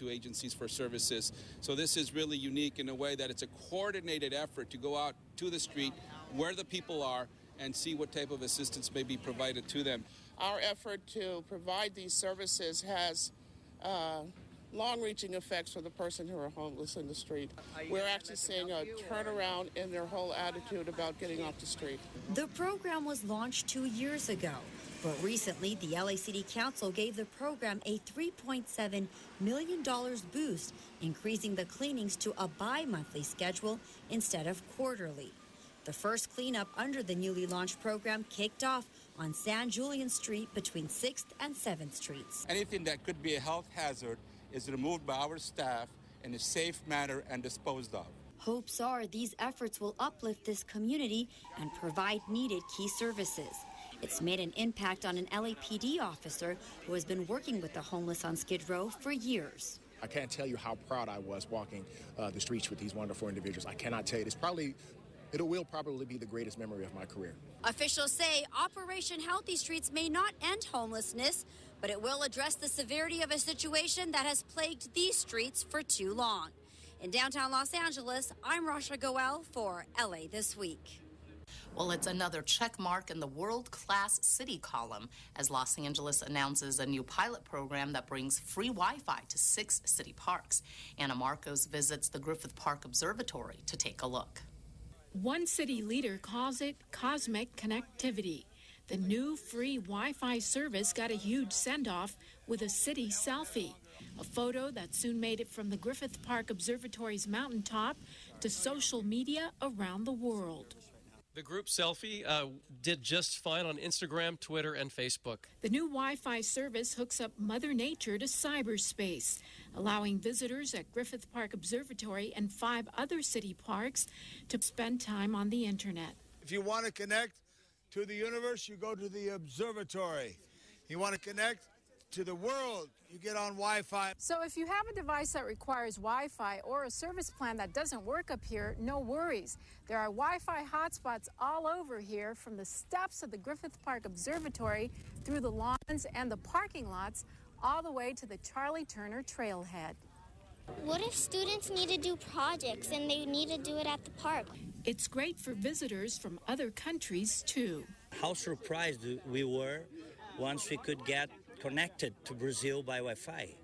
to agencies for services. So this is really unique in a way that it's a coordinated effort to go out to the street where the people are and see what type of assistance may be provided to them. Our effort to provide these services has uh, long reaching effects for the person who are homeless in the street. We're actually seeing a turnaround in their whole attitude about getting off the street. The program was launched two years ago. But recently, the LA City Council gave the program a $3.7 million boost, increasing the cleanings to a bi monthly schedule instead of quarterly. The first cleanup under the newly launched program kicked off on San Julian Street between 6th and 7th Streets. Anything that could be a health hazard is removed by our staff in a safe manner and disposed of. Hopes are these efforts will uplift this community and provide needed key services. It's made an impact on an LAPD officer who has been working with the homeless on Skid Row for years. I can't tell you how proud I was walking uh, the streets with these wonderful individuals. I cannot tell you. It's probably, it will probably be the greatest memory of my career. Officials say Operation Healthy Streets may not end homelessness, but it will address the severity of a situation that has plagued these streets for too long. In downtown Los Angeles, I'm Rasha Goel for LA This Week. Well, it's another check mark in the world class city column as Los Angeles announces a new pilot program that brings free Wi Fi to six city parks. Anna Marcos visits the Griffith Park Observatory to take a look. One city leader calls it cosmic connectivity. The new free Wi Fi service got a huge send off with a city selfie, a photo that soon made it from the Griffith Park Observatory's mountaintop to social media around the world. The group selfie uh, did just fine on Instagram, Twitter, and Facebook. The new Wi Fi service hooks up Mother Nature to cyberspace, allowing visitors at Griffith Park Observatory and five other city parks to spend time on the internet. If you want to connect to the universe, you go to the observatory. You want to connect to the world, you get on Wi Fi. So, if you have a device that requires Wi Fi or a service plan that doesn't work up here, no worries. There are Wi Fi hotspots all over here from the steps of the Griffith Park Observatory through the lawns and the parking lots, all the way to the Charlie Turner Trailhead. What if students need to do projects and they need to do it at the park? It's great for visitors from other countries, too. How surprised we were once we could get connected to Brazil by Wi Fi.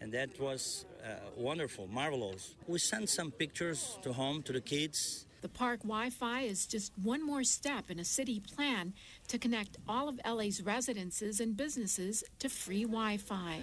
And that was uh, wonderful, marvelous. We sent some pictures to home to the kids. The park Wi Fi is just one more step in a city plan to connect all of LA's residences and businesses to free Wi Fi.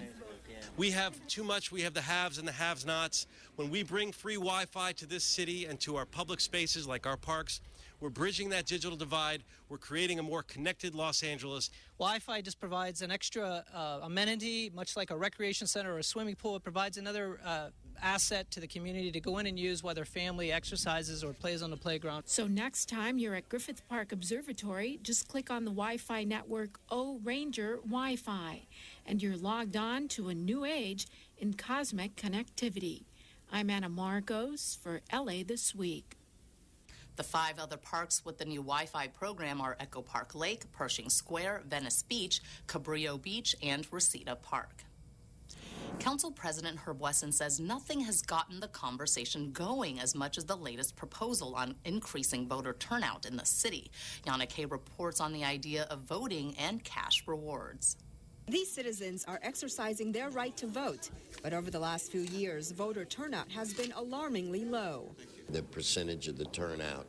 We have too much. We have the haves and the have nots. When we bring free Wi Fi to this city and to our public spaces like our parks, we're bridging that digital divide. We're creating a more connected Los Angeles. Wi Fi just provides an extra uh, amenity, much like a recreation center or a swimming pool. It provides another uh, asset to the community to go in and use whether family exercises or plays on the playground. So next time you're at Griffith Park Observatory, just click on the Wi Fi network O Ranger Wi Fi, and you're logged on to a new age in cosmic connectivity. I'm Anna Marcos for LA This Week. The five other parks with the new Wi Fi program are Echo Park Lake, Pershing Square, Venice Beach, Cabrillo Beach, and Reseda Park. Council President Herb Wesson says nothing has gotten the conversation going as much as the latest proposal on increasing voter turnout in the city. Yana Kay reports on the idea of voting and cash rewards. These citizens are exercising their right to vote, but over the last few years, voter turnout has been alarmingly low. The percentage of the turnout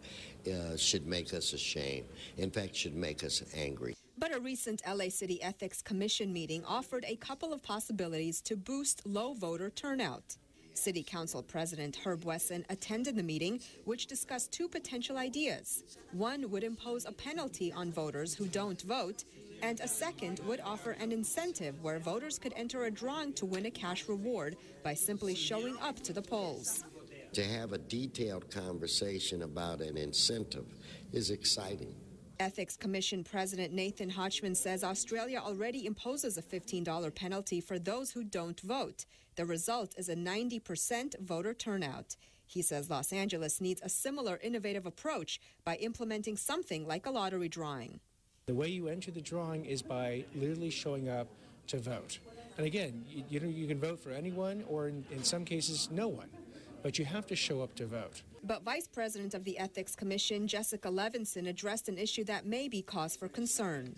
uh, should make us ashamed. In fact, should make us angry. But a recent LA City Ethics Commission meeting offered a couple of possibilities to boost low voter turnout. City Council President Herb Wesson attended the meeting, which discussed two potential ideas. One would impose a penalty on voters who don't vote, and a second would offer an incentive where voters could enter a drawing to win a cash reward by simply showing up to the polls. To have a detailed conversation about an incentive is exciting. Ethics Commission President Nathan Hochman says Australia already imposes a $15 penalty for those who don't vote. The result is a 90% voter turnout. He says Los Angeles needs a similar innovative approach by implementing something like a lottery drawing. The way you enter the drawing is by literally showing up to vote. And again, you, you know, you can vote for anyone or in, in some cases, no one. But you have to show up to vote. But Vice President of the Ethics Commission, Jessica Levinson, addressed an issue that may be cause for concern.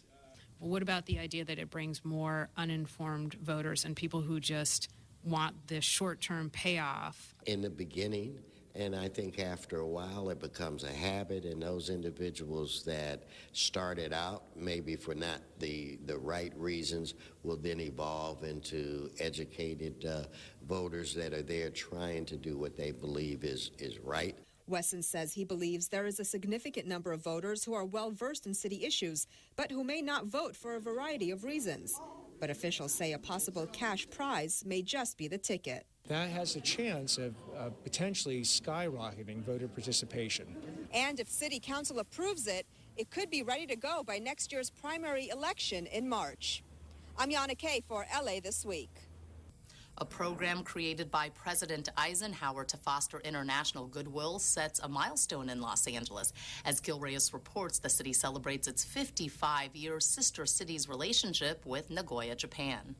What about the idea that it brings more uninformed voters and people who just want this short term payoff? In the beginning, and I think after a while it becomes a habit, and those individuals that started out maybe for not the, the right reasons will then evolve into educated uh, voters that are there trying to do what they believe is, is right. Wesson says he believes there is a significant number of voters who are well versed in city issues, but who may not vote for a variety of reasons. But officials say a possible cash prize may just be the ticket. That has a chance of uh, potentially skyrocketing voter participation. And if City Council approves it, it could be ready to go by next year's primary election in March. I'm Yana Kay for LA This Week. A program created by President Eisenhower to foster international goodwill sets a milestone in Los Angeles. As Gil Reyes reports, the city celebrates its 55 year sister cities relationship with Nagoya, Japan.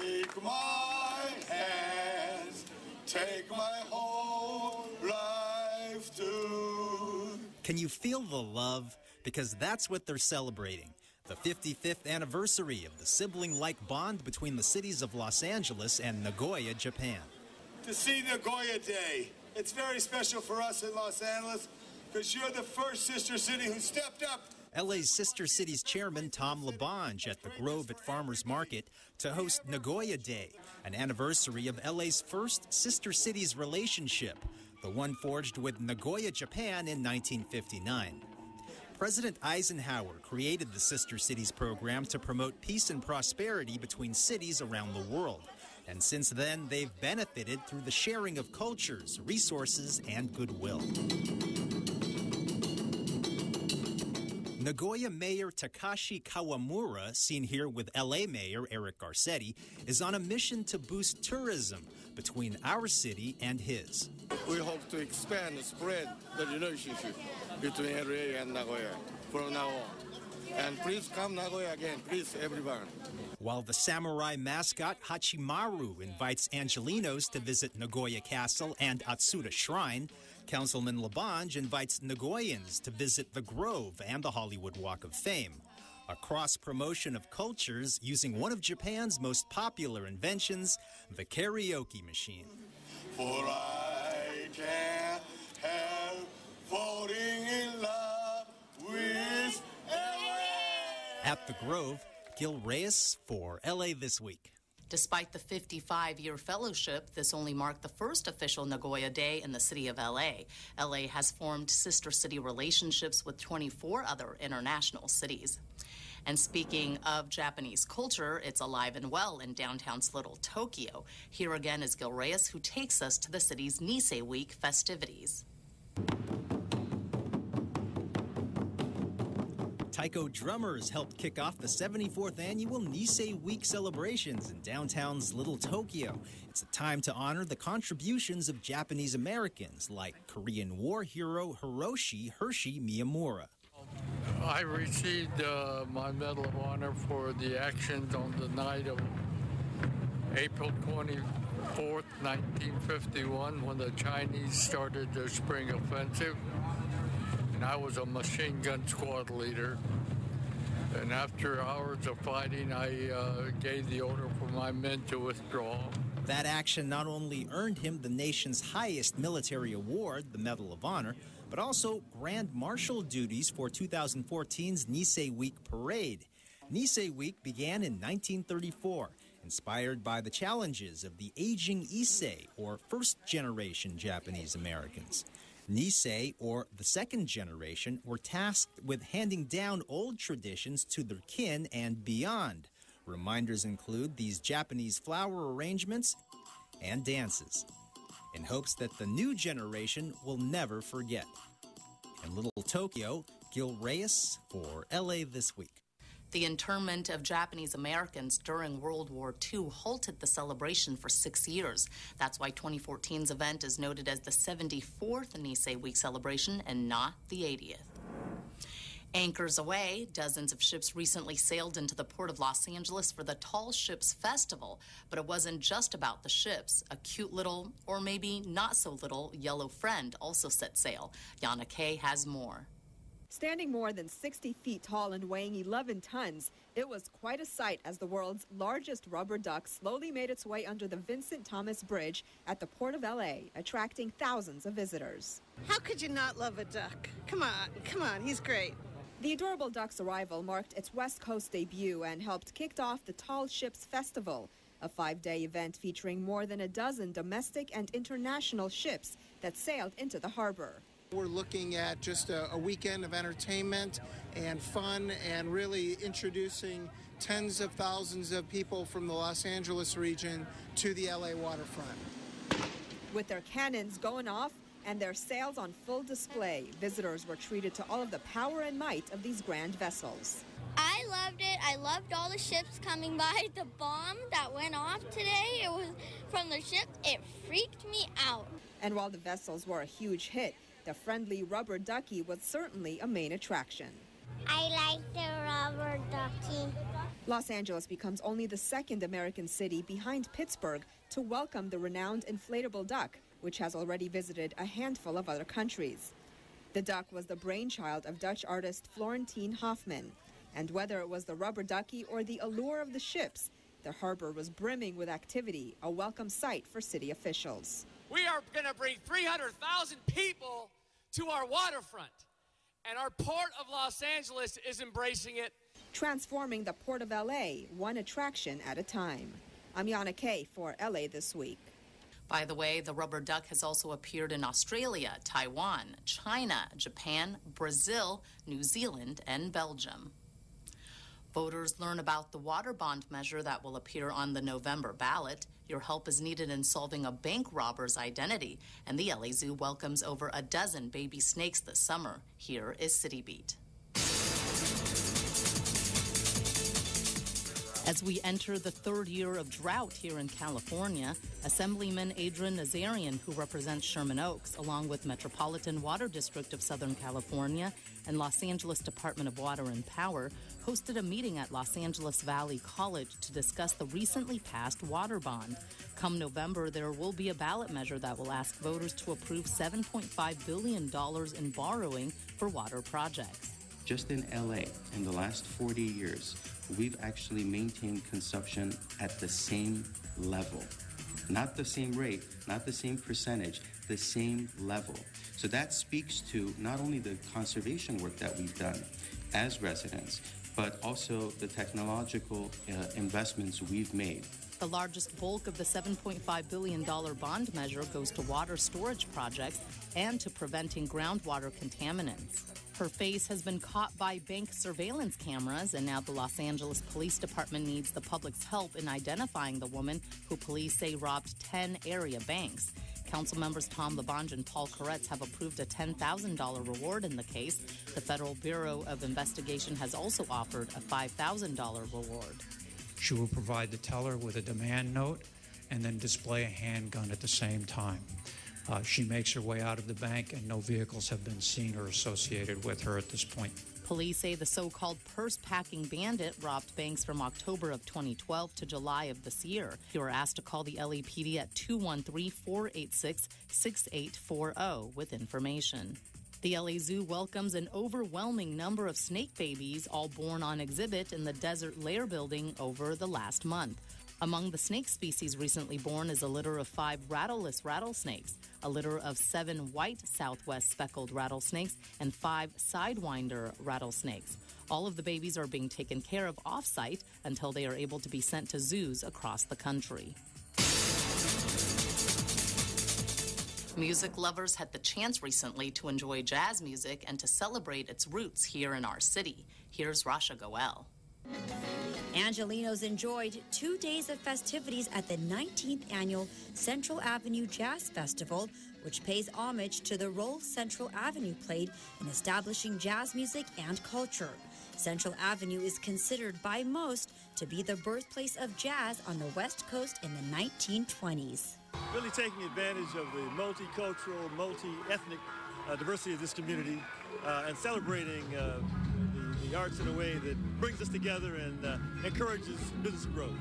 Take my hands, take my whole life too. Can you feel the love? Because that's what they're celebrating the 55th anniversary of the sibling like bond between the cities of Los Angeles and Nagoya, Japan. To see Nagoya Day, it's very special for us in Los Angeles because you're the first sister city who stepped up. LA's Sister Cities chairman Tom LaBonge at the Grove at Farmers Market to host Nagoya Day, an anniversary of LA's first Sister Cities relationship, the one forged with Nagoya, Japan in 1959. President Eisenhower created the Sister Cities program to promote peace and prosperity between cities around the world. And since then, they've benefited through the sharing of cultures, resources, and goodwill. Nagoya Mayor Takashi Kawamura, seen here with LA Mayor Eric Garcetti, is on a mission to boost tourism between our city and his. We hope to expand and spread the relationship between LA and Nagoya from now on. And please come Nagoya again, please, everyone. While the samurai mascot Hachimaru invites Angelinos to visit Nagoya Castle and Atsuta Shrine, Councilman LaBonge invites Nagoyans to visit the Grove and the Hollywood Walk of Fame. A cross promotion of cultures using one of Japan's most popular inventions, the karaoke machine. For I can't help falling in love with LA. At the Grove, Gil Reyes for LA This Week. Despite the 55 year fellowship, this only marked the first official Nagoya Day in the city of LA. LA has formed sister city relationships with 24 other international cities. And speaking of Japanese culture, it's alive and well in downtown's Little Tokyo. Here again is Gil Reyes, who takes us to the city's Nisei Week festivities. Taiko drummers helped kick off the 74th annual Nisei Week celebrations in downtown's Little Tokyo. It's a time to honor the contributions of Japanese Americans like Korean war hero Hiroshi Hershey Miyamura. I received uh, my Medal of Honor for the actions on the night of April 24th, 1951, when the Chinese started their spring offensive. I was a machine gun squad leader. And after hours of fighting, I uh, gave the order for my men to withdraw. That action not only earned him the nation's highest military award, the Medal of Honor, but also Grand Marshal duties for 2014's Nisei Week parade. Nisei Week began in 1934, inspired by the challenges of the aging Issei, or first generation Japanese Americans. Nisei, or the second generation, were tasked with handing down old traditions to their kin and beyond. Reminders include these Japanese flower arrangements and dances, in hopes that the new generation will never forget. In Little Tokyo, Gil Reyes for LA This Week. The internment of Japanese Americans during World War II halted the celebration for six years. That's why 2014's event is noted as the 74th Nisei Week celebration and not the 80th. Anchors aweigh, dozens of ships recently sailed into the port of Los Angeles for the Tall Ships Festival. But it wasn't just about the ships. A cute little, or maybe not so little, yellow friend also set sail. Yana Kay has more. Standing more than 60 feet tall and weighing 11 tons, it was quite a sight as the world's largest rubber duck slowly made its way under the Vincent Thomas Bridge at the Port of LA, attracting thousands of visitors. How could you not love a duck? Come on, come on, he's great. The adorable duck's arrival marked its West Coast debut and helped kick off the Tall Ships Festival, a five day event featuring more than a dozen domestic and international ships that sailed into the harbor. We're looking at just a, a, weekend of entertainment and fun and really introducing tens of thousands of people from the Los Angeles region to the LA waterfront. With their cannons going off, and their sails on full display. Visitors were treated to all of the power and might of these grand vessels. I loved it. I loved all the ships coming by. The bomb that went off today, it was from the ship. It freaked me out. And while the vessels were a huge hit, the friendly rubber ducky was certainly a main attraction. I like the rubber ducky. Los Angeles becomes only the second American city behind Pittsburgh to welcome the renowned inflatable duck, which has already visited a handful of other countries. The duck was the brainchild of Dutch artist Florentijn Hofman. and whether it was the rubber ducky or the allure of the ships, the harbor was brimming with activity, a welcome sight for city officials. We are going to bring 300,000 people to our waterfront, and our port of Los Angeles is embracing it. Transforming the port of LA one attraction at a time. I'm Yana Kay for LA This Week. By the way, the rubber duck has also appeared in Australia, Taiwan, China, Japan, Brazil, New Zealand, and Belgium. Voters learn about the water bond measure that will appear on the November ballot. Your help is needed in solving a bank robber's identity, and the LA Zoo welcomes over a dozen baby snakes this summer. Here is City Beat. As we enter the third year of drought here in California, Assemblyman Adrin Nazarian, who represents Sherman Oaks, along with Metropolitan Water District of Southern California and Los Angeles Department of Water and Power, hosted a meeting at Los Angeles Valley College to discuss the recently passed water bond. Come November, there will be a ballot measure that will ask voters to approve $7.5 billion in borrowing for water projects. Just in LA, in the last 40 years, we've actually maintained consumption at the same level. Not the same rate, not the same percentage, the same level. So that speaks to not only the conservation work that we've done as residents, but also the technological uh, investments we've made. The largest bulk of the $7.5 billion bond measure goes to water storage projects and to preventing groundwater contaminants. Her face has been caught by bank surveillance cameras, and now the Los Angeles Police Department needs the public's help in identifying the woman who police say robbed 10 area banks. Council members Tom LaBonge and Paul Koretz have approved a $10,000 reward in the case. The Federal Bureau of Investigation has also offered a $5,000 reward. She will provide the teller with a demand note and then display a handgun at the same time. Uh, she makes her way out of the bank, and no vehicles have been seen or associated with her at this point. Police say the so called purse packing bandit robbed banks from October of 2012 to July of this year. You are asked to call the LAPD at 213 486 6840 with information. The LA Zoo welcomes an overwhelming number of snake babies, all born on exhibit in the Desert Lair building over the last month. Among the snake species recently born is a litter of five rattleless rattlesnakes, a litter of seven white southwest speckled rattlesnakes, and five sidewinder rattlesnakes. All of the babies are being taken care of off site until they are able to be sent to zoos across the country. Music lovers had the chance recently to enjoy jazz music and to celebrate its roots here in our city. Here's Rasha Goel. Angelenos enjoyed two days of festivities at the 19th annual Central Avenue Jazz Festival, which pays homage to the role Central Avenue played in establishing jazz music and culture. Central Avenue is considered by most to be the birthplace of jazz on the West Coast in the 1920s. Really taking advantage of the multicultural, multi ethnic uh, diversity of this community uh, and celebrating uh, the arts in a way that brings us together and uh, encourages business growth.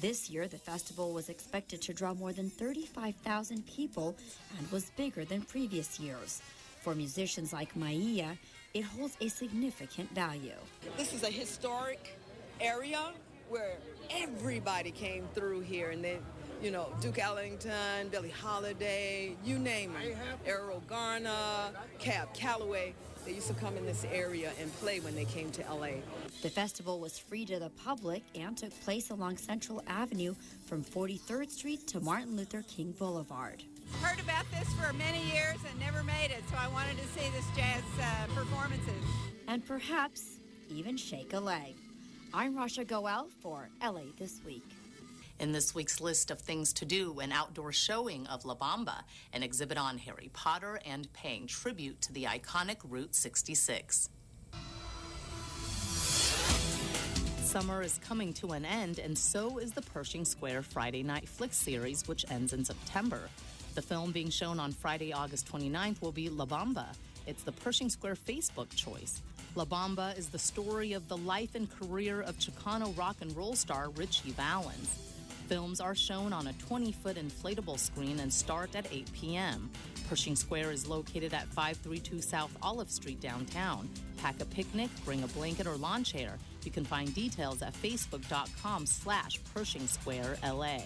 This year, the festival was expected to draw more than 35,000 people and was bigger than previous years. For musicians like Maia, it holds a significant value. This is a historic area where everybody came through here and then you know, Duke Ellington, Billie Holiday, you name it, Erroll Garner, Cab Calloway. They used to come in this area and play when they came to LA. The festival was free to the public and took place along Central Avenue from 43rd Street to Martin Luther King Boulevard. Heard about this for many years and never made it, so I wanted to see this jazz uh, performances. And perhaps even shake a leg. I'm Rasha Goel for LA This Week. In this week's list of things to do, an outdoor showing of La Bamba, an exhibit on Harry Potter, and paying tribute to the iconic Route 66. Summer is coming to an end, and so is the Pershing Square Friday Night Flick series, which ends in September. The film being shown on Friday, August 29th will be La Bamba. It's the Pershing Square Facebook choice. La Bamba is the story of the life and career of Chicano rock and roll star Ritchie Valens. Films are shown on a 20 foot inflatable screen and start at 8 p.m. Pershing Square is located at 532 South Olive Street downtown. Pack a picnic, bring a blanket or lawn chair. You can find details at facebook.com slash Pershing Square LA.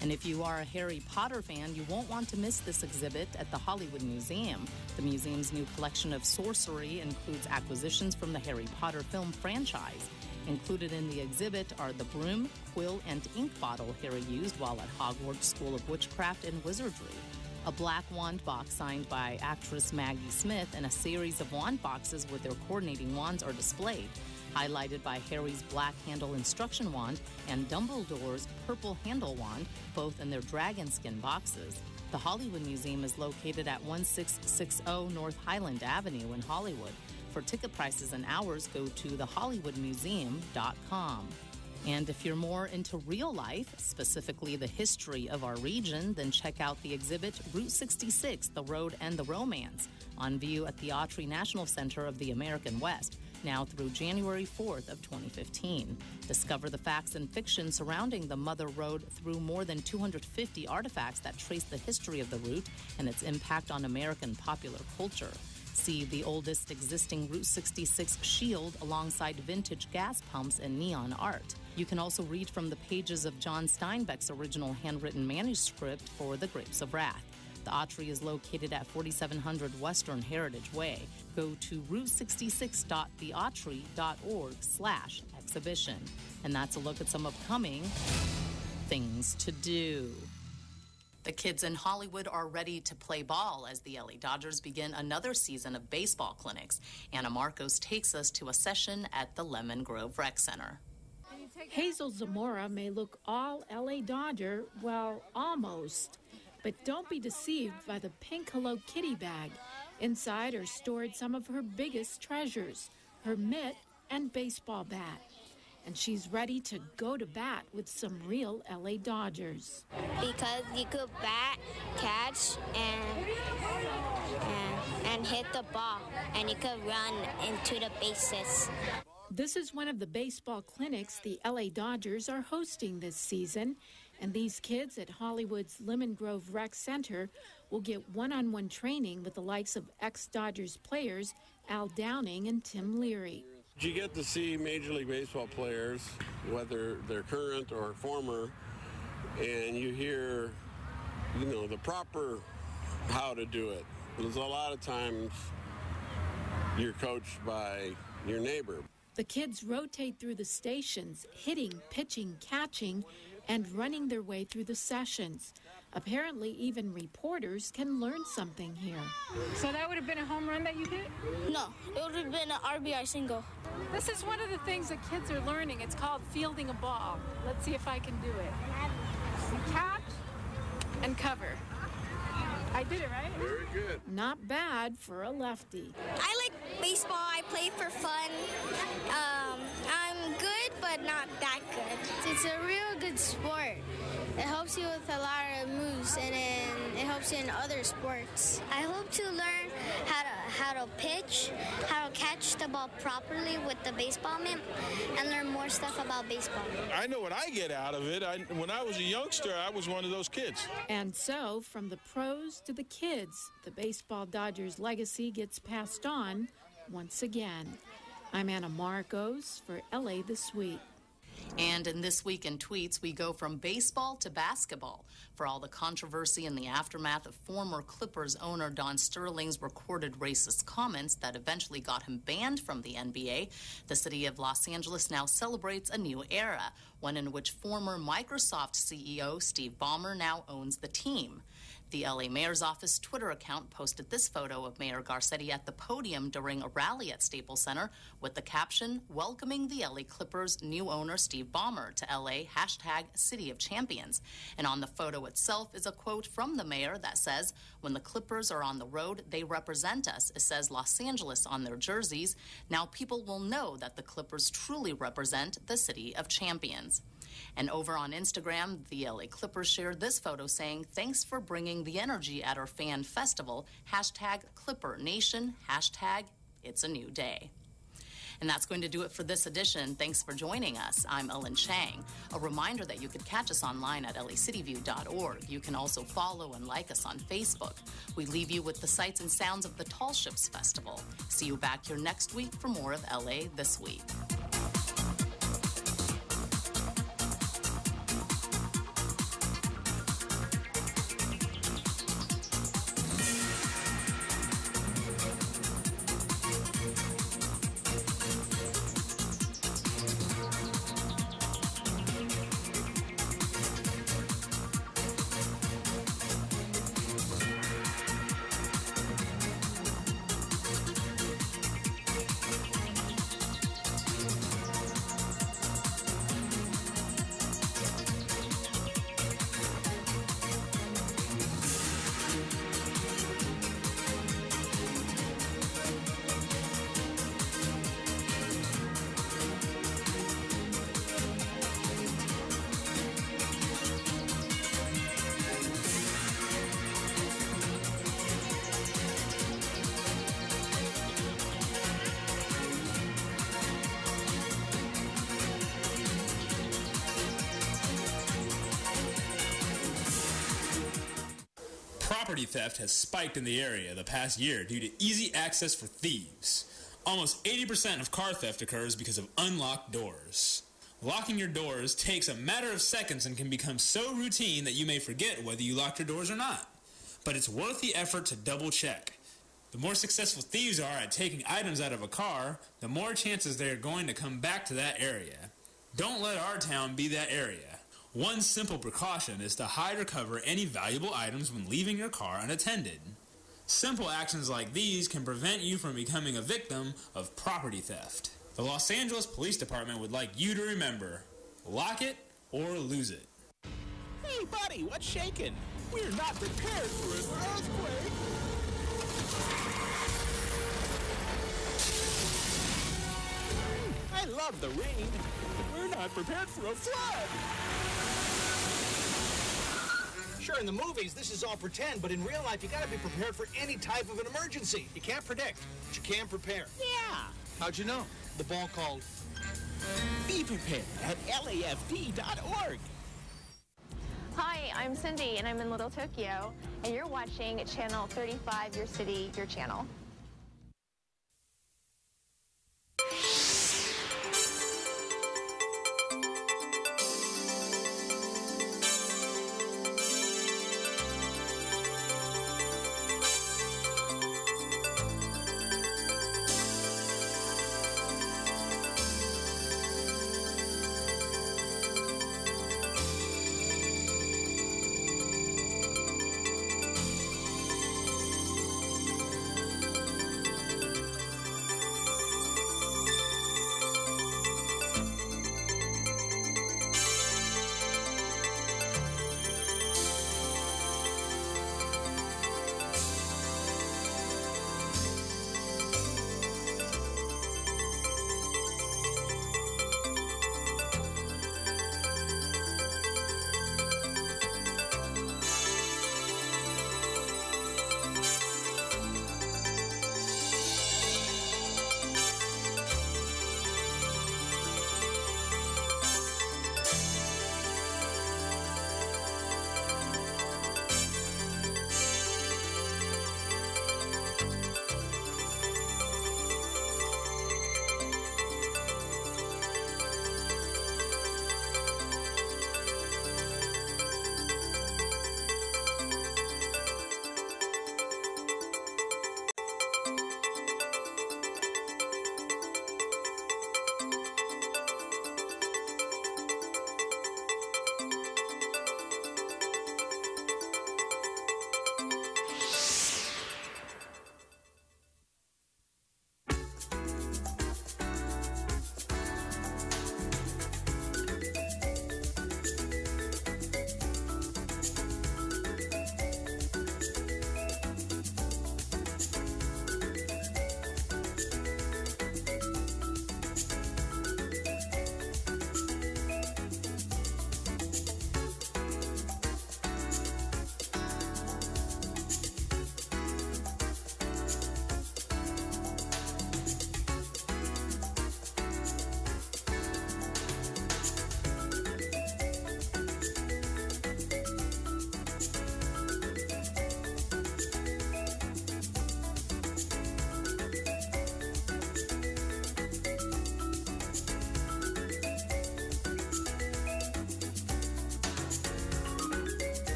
And if you are a Harry Potter fan, you won't want to miss this exhibit at the Hollywood Museum. The museum's new collection of sorcery includes acquisitions from the Harry Potter film franchise. Included in the exhibit are the broom, quill, and ink bottle Harry used while at Hogwarts School of Witchcraft and Wizardry. A black wand box signed by actress Maggie Smith and a series of wand boxes with their coordinating wands are displayed, highlighted by Harry's black handle instruction wand and Dumbledore's purple handle wand, both in their dragon skin boxes. The Hollywood Museum is located at 1660 North Highland Avenue in Hollywood. For ticket prices and hours, go to thehollywoodmuseum.com. And if you're more into real life, specifically the history of our region, then check out the exhibit Route 66 The Road and the Romance on view at the Autry National Center of the American West, now through January 4th of 2015. Discover the facts and fiction surrounding the Mother Road through more than 250 artifacts that trace the history of the route and its impact on American popular culture. See the oldest existing Route 66 shield alongside vintage gas pumps and neon art. You can also read from the pages of John Steinbeck's original handwritten manuscript for The Grapes of Wrath. The Autry is located at 4700 Western Heritage Way. Go to route66.theautry.org slash exhibition. And that's a look at some upcoming things to do. The kids in Hollywood are ready to play ball as the LA Dodgers begin another season of baseball clinics. Anna Marcos takes us to a session at the Lemon Grove Rec Center. Hazel Zamora may look all LA Dodger, well, almost. But don't be deceived by the pink Hello Kitty bag. Inside are stored some of her biggest treasures her mitt and baseball bat. And she's ready to go to bat with some real LA Dodgers. Because you could bat, catch, and, and, and hit the ball, and you could run into the bases. This is one of the baseball clinics the LA Dodgers are hosting this season. And these kids at Hollywood's Lemon Grove Rec Center will get one on one training with the likes of ex Dodgers players Al Downing and Tim Leary. You get to see Major League Baseball players, whether they're current or former, and you hear, you know, the proper how to do it. There's a lot of times you're coached by your neighbor. The kids rotate through the stations, hitting, pitching, catching, and running their way through the sessions. Apparently, even reporters can learn something here. So that would have been a home run that you hit? No, it would have been an RBI single. This is one of the things that kids are learning. It's called fielding a ball. Let's see if I can do it. Catch and cover. I did it right? Very good. Not bad for a lefty. I like baseball. I play for fun. Um, I'm good, but not that good. It's a real good sport. It helps you with a lot of moves and then it helps you in other sports. I hope to learn how to how to pitch, how to catch the ball properly with the baseball mitt, and learn more stuff about baseball. I know what I get out of it. I, when I was a youngster, I was one of those kids. And so, from the pros to the kids, the baseball Dodgers legacy gets passed on once again. I'm Anna Marcos for LA This Week. And in This Week in Tweets, we go from baseball to basketball. For all the controversy in the aftermath of former Clippers owner Don Sterling's recorded racist comments that eventually got him banned from the NBA, the city of Los Angeles now celebrates a new era, one in which former Microsoft CEO Steve Ballmer now owns the team. The LA Mayor's Office Twitter account posted this photo of Mayor Garcetti at the podium during a rally at Staples Center with the caption, Welcoming the LA Clippers' new owner Steve Ballmer to LA, hashtag City of Champions. And on the photo itself is a quote from the mayor that says, When the Clippers are on the road, they represent us. It says Los Angeles on their jerseys. Now people will know that the Clippers truly represent the City of Champions. And over on Instagram, the LA Clippers shared this photo saying, Thanks for bringing the energy at our fan festival. Hashtag Clipper Nation. Hashtag It's a New Day. And that's going to do it for this edition. Thanks for joining us. I'm Ellen Chang. A reminder that you could catch us online at lacityview.org. You can also follow and like us on Facebook. We leave you with the sights and sounds of the Tall Ships Festival. See you back here next week for more of LA This Week. Property theft has spiked in the area the past year due to easy access for thieves. Almost 80% of car theft occurs because of unlocked doors. Locking your doors takes a matter of seconds and can become so routine that you may forget whether you locked your doors or not. But it's worth the effort to double check. The more successful thieves are at taking items out of a car, the more chances they are going to come back to that area. Don't let our town be that area. One simple precaution is to hide or cover any valuable items when leaving your car unattended. Simple actions like these can prevent you from becoming a victim of property theft. The Los Angeles Police Department would like you to remember lock it or lose it. Hey, buddy, what's shaking? We're not prepared for an earthquake. Hmm, I love the rain. We're not prepared for a flood. Sure, in the movies, this is all pretend, but in real life, you gotta be prepared for any type of an emergency. You can't predict, but you can prepare. Yeah. How'd you know? The ball called. Be prepared at LAFD.org. Hi, I'm Cindy, and I'm in Little Tokyo, and you're watching Channel 35, Your City, Your Channel.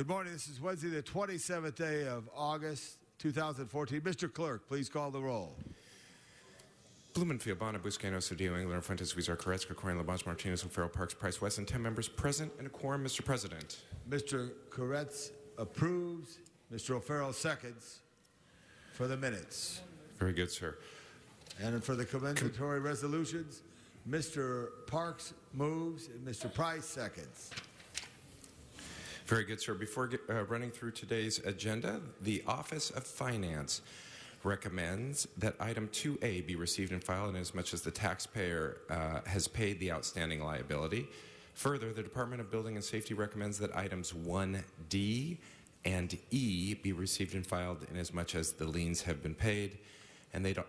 Good morning. This is Wednesday, the 27th day of August, 2014. Mr. Clerk, please call the roll. Blumenfield, Bonin, Buscaino, Cedillo, Englander, Fuentes, Huizar, Koretz, Krekorian, LaBonge, Martinez, O'Farrell, Parks, Price, Wesson. Ten members present and a quorum, Mr. President. Mr. Koretz approves. Mr. O'Farrell seconds for the minutes. Very good, sir. And for the commendatory resolutions, Mr. Parks moves and Mr. Price seconds. Very good, sir. Before get, uh, running through today's agenda, the Office of Finance recommends that item 2A be received and filed in as much as the taxpayer uh, has paid the outstanding liability. Further, the Department of Building and Safety recommends that items 1D and E be received and filed in as much as the liens have been paid. And they'd, uh,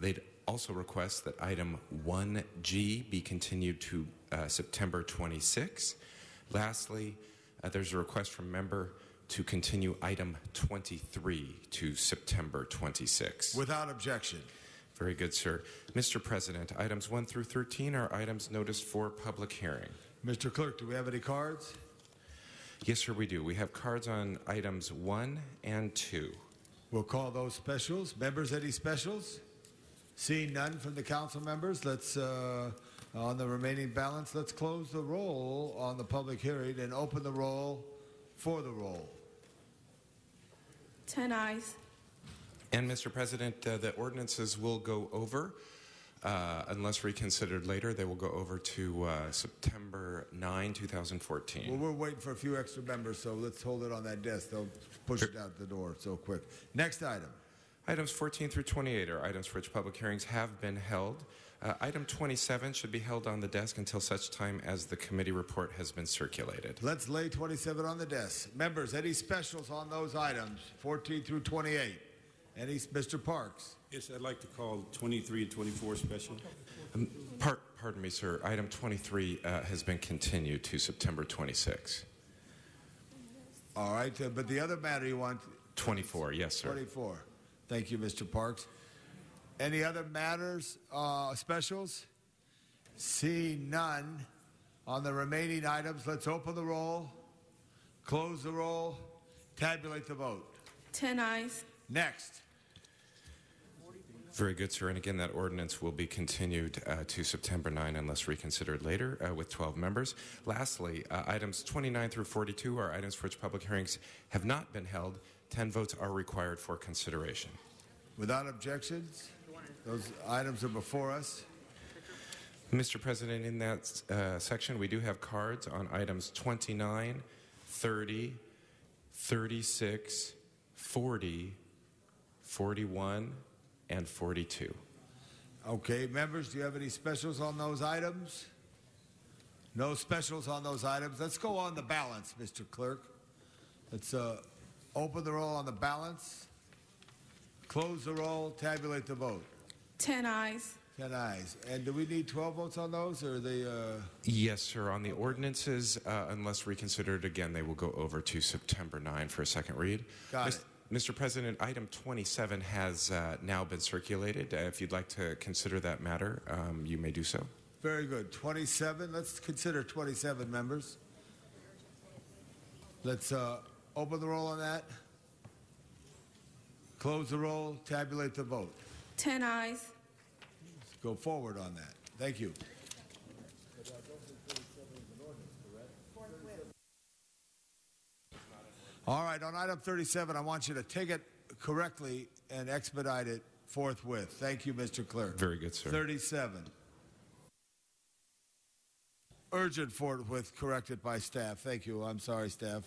they'd also request that item 1G be continued to uh, September 26. Lastly, uh, there's a request from member to continue item 23 to September 26. Without objection. Very good, sir. Mr. President, items 1 through 13 are items noticed for public hearing. Mr. Clerk, do we have any cards? Yes, sir, we do. We have cards on items 1 and 2. We'll call those specials. Members, any specials? Seeing none from the council members, let's, uh, on the remaining balance, let's close the roll on the public hearing and open the roll for the roll. 10 ayes. And, Mr. President, uh, the ordinances will go over. Uh, unless reconsidered later, they will go over to uh, September 9, 2014. Well, we're waiting for a few extra members, so let's hold it on that desk. They'll push it out the door so quick. Next item. Items 14 through 28 are items for which public hearings have been held. Uh, item 27 should be held on the desk until such time as the committee report has been circulated. Let's lay 27 on the desk. Members, any specials on those items, 14 through 28? Any, Mr. Parks? Yes, I'd like to call 23 and 24 special. Um, part, pardon me, sir. Item 23 uh, has been continued to September 26. All right, uh, but the other matter you want 24, yes, sir. 24. Thank you, Mr. Parks. Any other matters, uh, specials? See none. On the remaining items, let's open the roll, close the roll, tabulate the vote. 10 ayes. Next. Very good, sir. And again, that ordinance will be continued uh, to September 9 unless reconsidered later uh, with 12 members. Lastly, uh, items 29 through 42 are items for which public hearings have not been held. 10 votes are required for consideration. Without objections, those items are before us. Mr. President, in that uh, section, we do have cards on items 29, 30, 36, 40, 41, and 42. Okay, members, do you have any specials on those items? No specials on those items. Let's go on the balance, Mr. Clerk. Let's uh, open the roll on the balance, close the roll, tabulate the vote. 10 ayes. 10 ayes. And do we need 12 votes on those, or are they... Uh... Yes, sir. On the ordinances, uh, unless reconsidered again, they will go over to September 9 for a second read. Got Mis- it. Mr. President, item 27 has uh, now been circulated. Uh, if you'd like to consider that matter, um, you may do so. Very good. 27. Let's consider 27 members. Let's uh, open the roll on that. Close the roll. Tabulate the vote. 10 ayes. Let's go forward on that. Thank you. All right, on item 37, I want you to take it correctly and expedite it forthwith. Thank you, Mr. Clerk. Very good, sir. 37. Urgent forthwith corrected by staff. Thank you. I'm sorry, staff.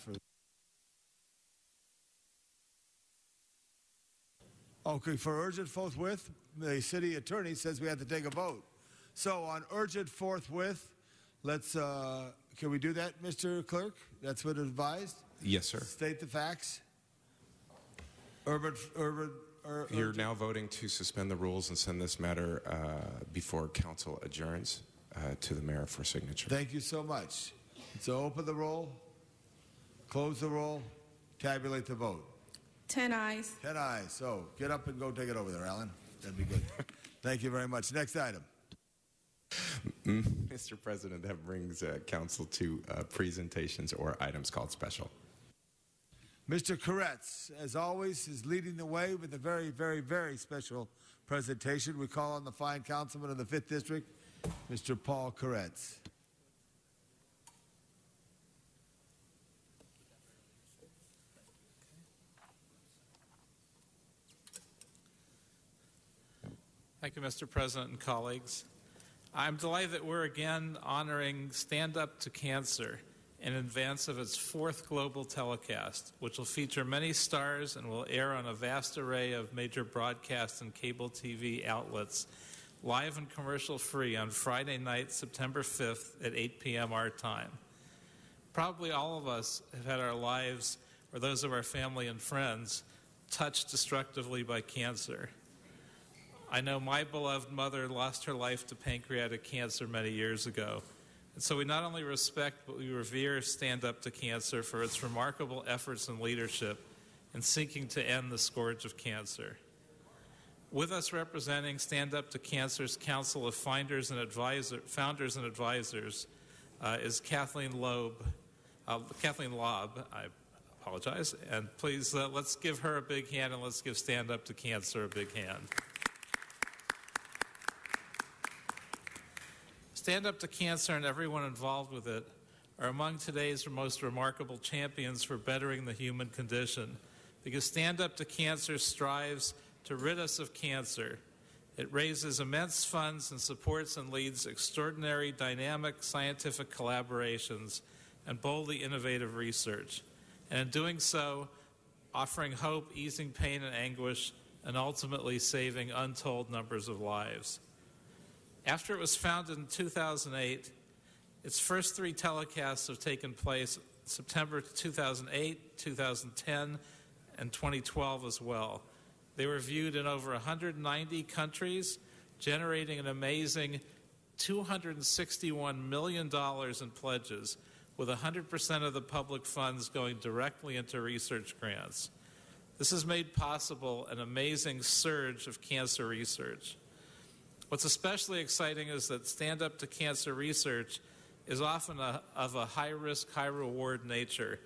Okay, for urgent forthwith, the city attorney says we have to take a vote. So on urgent forthwith, let's, uh, can we do that, Mr. Clerk? That's what advised? Yes, sir. State the facts. Urban, urban, ur- You're now voting to suspend the rules and send this matter uh, before council adjourns uh, to the mayor for signature. Thank you so much. So open the roll, close the roll, tabulate the vote. 10 ayes. 10 ayes. So get up and go take it over there, Alan. That'd be good. Thank you very much. Next item. Mr. President, that brings uh, council to uh, presentations or items called special. Mr. Koretz, as always, is leading the way with a very, very, very special presentation. We call on the fine councilman of the 5th District, Mr. Paul Koretz. Thank you, Mr. President and colleagues. I'm delighted that we're again honoring Stand Up to Cancer in advance of its fourth global telecast, which will feature many stars and will air on a vast array of major broadcast and cable TV outlets, live and commercial free on Friday night, September 5th at 8 p.m. our time. Probably all of us have had our lives, or those of our family and friends, touched destructively by cancer. I know my beloved mother lost her life to pancreatic cancer many years ago. And so we not only respect, but we revere Stand Up to Cancer for its remarkable efforts and leadership in seeking to end the scourge of cancer. With us representing Stand Up to Cancer's Council of Finders and Advisor, Founders and Advisors uh, is Kathleen Loeb, uh, Kathleen Lobb, I apologize. And please, uh, let's give her a big hand and let's give Stand Up to Cancer a big hand. Stand Up to Cancer and everyone involved with it are among today's most remarkable champions for bettering the human condition because Stand Up to Cancer strives to rid us of cancer. It raises immense funds and supports and leads extraordinary dynamic scientific collaborations and boldly innovative research. And in doing so, offering hope, easing pain and anguish, and ultimately saving untold numbers of lives. After it was founded in 2008, its first three telecasts have taken place September 2008, 2010, and 2012 as well. They were viewed in over 190 countries, generating an amazing $261 million in pledges, with 100% of the public funds going directly into research grants. This has made possible an amazing surge of cancer research. What's especially exciting is that Stand Up to Cancer research is often a, of a high risk, high reward nature,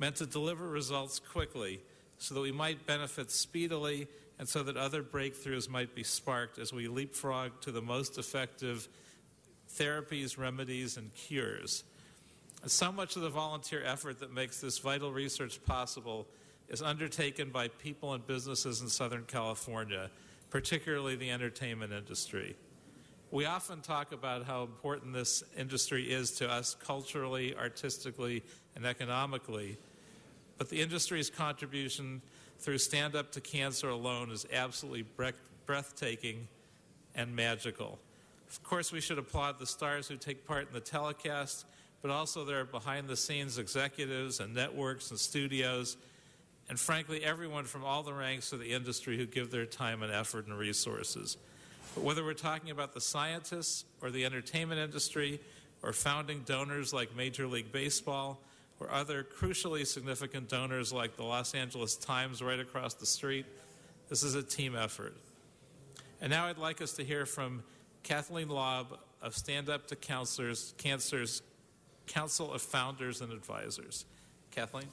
meant to deliver results quickly so that we might benefit speedily and so that other breakthroughs might be sparked as we leapfrog to the most effective therapies, remedies, and cures. And so much of the volunteer effort that makes this vital research possible is undertaken by people and businesses in Southern California, particularly the entertainment industry. We often talk about how important this industry is to us culturally, artistically, and economically, but the industry's contribution through Stand Up to Cancer alone is absolutely breathtaking and magical. Of course, we should applaud the stars who take part in the telecast, but also their behind the scenes executives and networks and studios, and frankly, everyone from all the ranks of the industry who give their time and effort and resources. But whether we're talking about the scientists or the entertainment industry or founding donors like Major League Baseball or other crucially significant donors like the Los Angeles Times right across the street, this is a team effort. And now I'd like us to hear from Kathleen Lobb of Stand Up to Counselors, Cancer's Council of Founders and Advisors. Kathleen?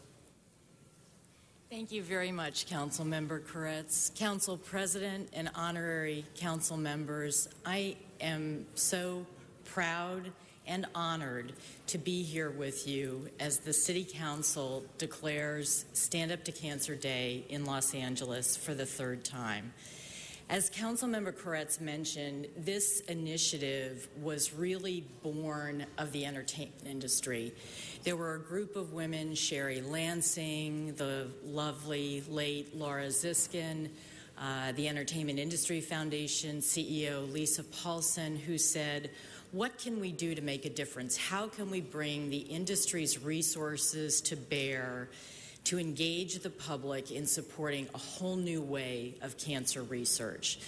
Thank you very much, Council Member Koretz. Council President and honorary council members, I am so proud and honored to be here with you as the City Council declares Stand Up to Cancer Day in Los Angeles for the third time. As Councilmember Koretz mentioned, this initiative was really born of the entertainment industry. There were a group of women, Sherry Lansing, the lovely late Laura Ziskin, uh, the Entertainment Industry Foundation CEO Lisa Paulson, who said, what can we do to make a difference? How can we bring the industry's resources to bear to engage the public in supporting a whole new way of cancer research?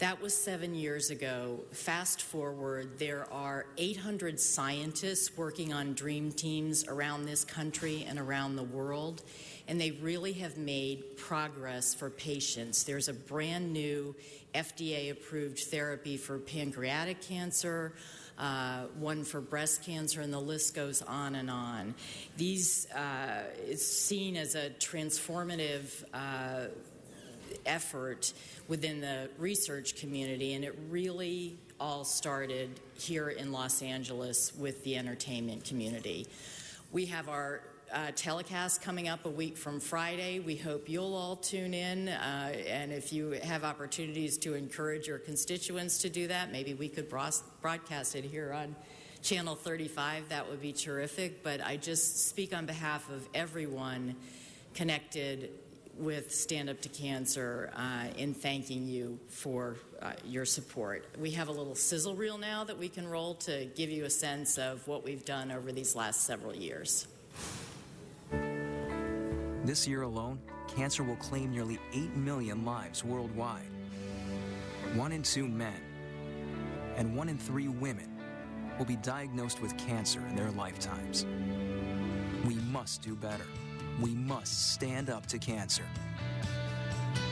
That was seven years ago. Fast forward, there are 800 scientists working on dream teams around this country and around the world, and they really have made progress for patients. There's a brand new FDA approved therapy for pancreatic cancer. Uh, one for breast cancer, and the list goes on and on. These uh, is seen as a transformative uh, effort within the research community, and it really all started here in Los Angeles with the entertainment community. We have our uh, telecast coming up a week from Friday. We hope you'll all tune in. Uh, and if you have opportunities to encourage your constituents to do that, maybe we could broadcast it here on Channel 35. That would be terrific. But I just speak on behalf of everyone connected with Stand Up to Cancer uh, in thanking you for uh, your support. We have a little sizzle reel now that we can roll to give you a sense of what we've done over these last several years. This year alone, cancer will claim nearly 8 million lives worldwide. One in two men and one in three women will be diagnosed with cancer in their lifetimes. We must do better. We must stand up to cancer.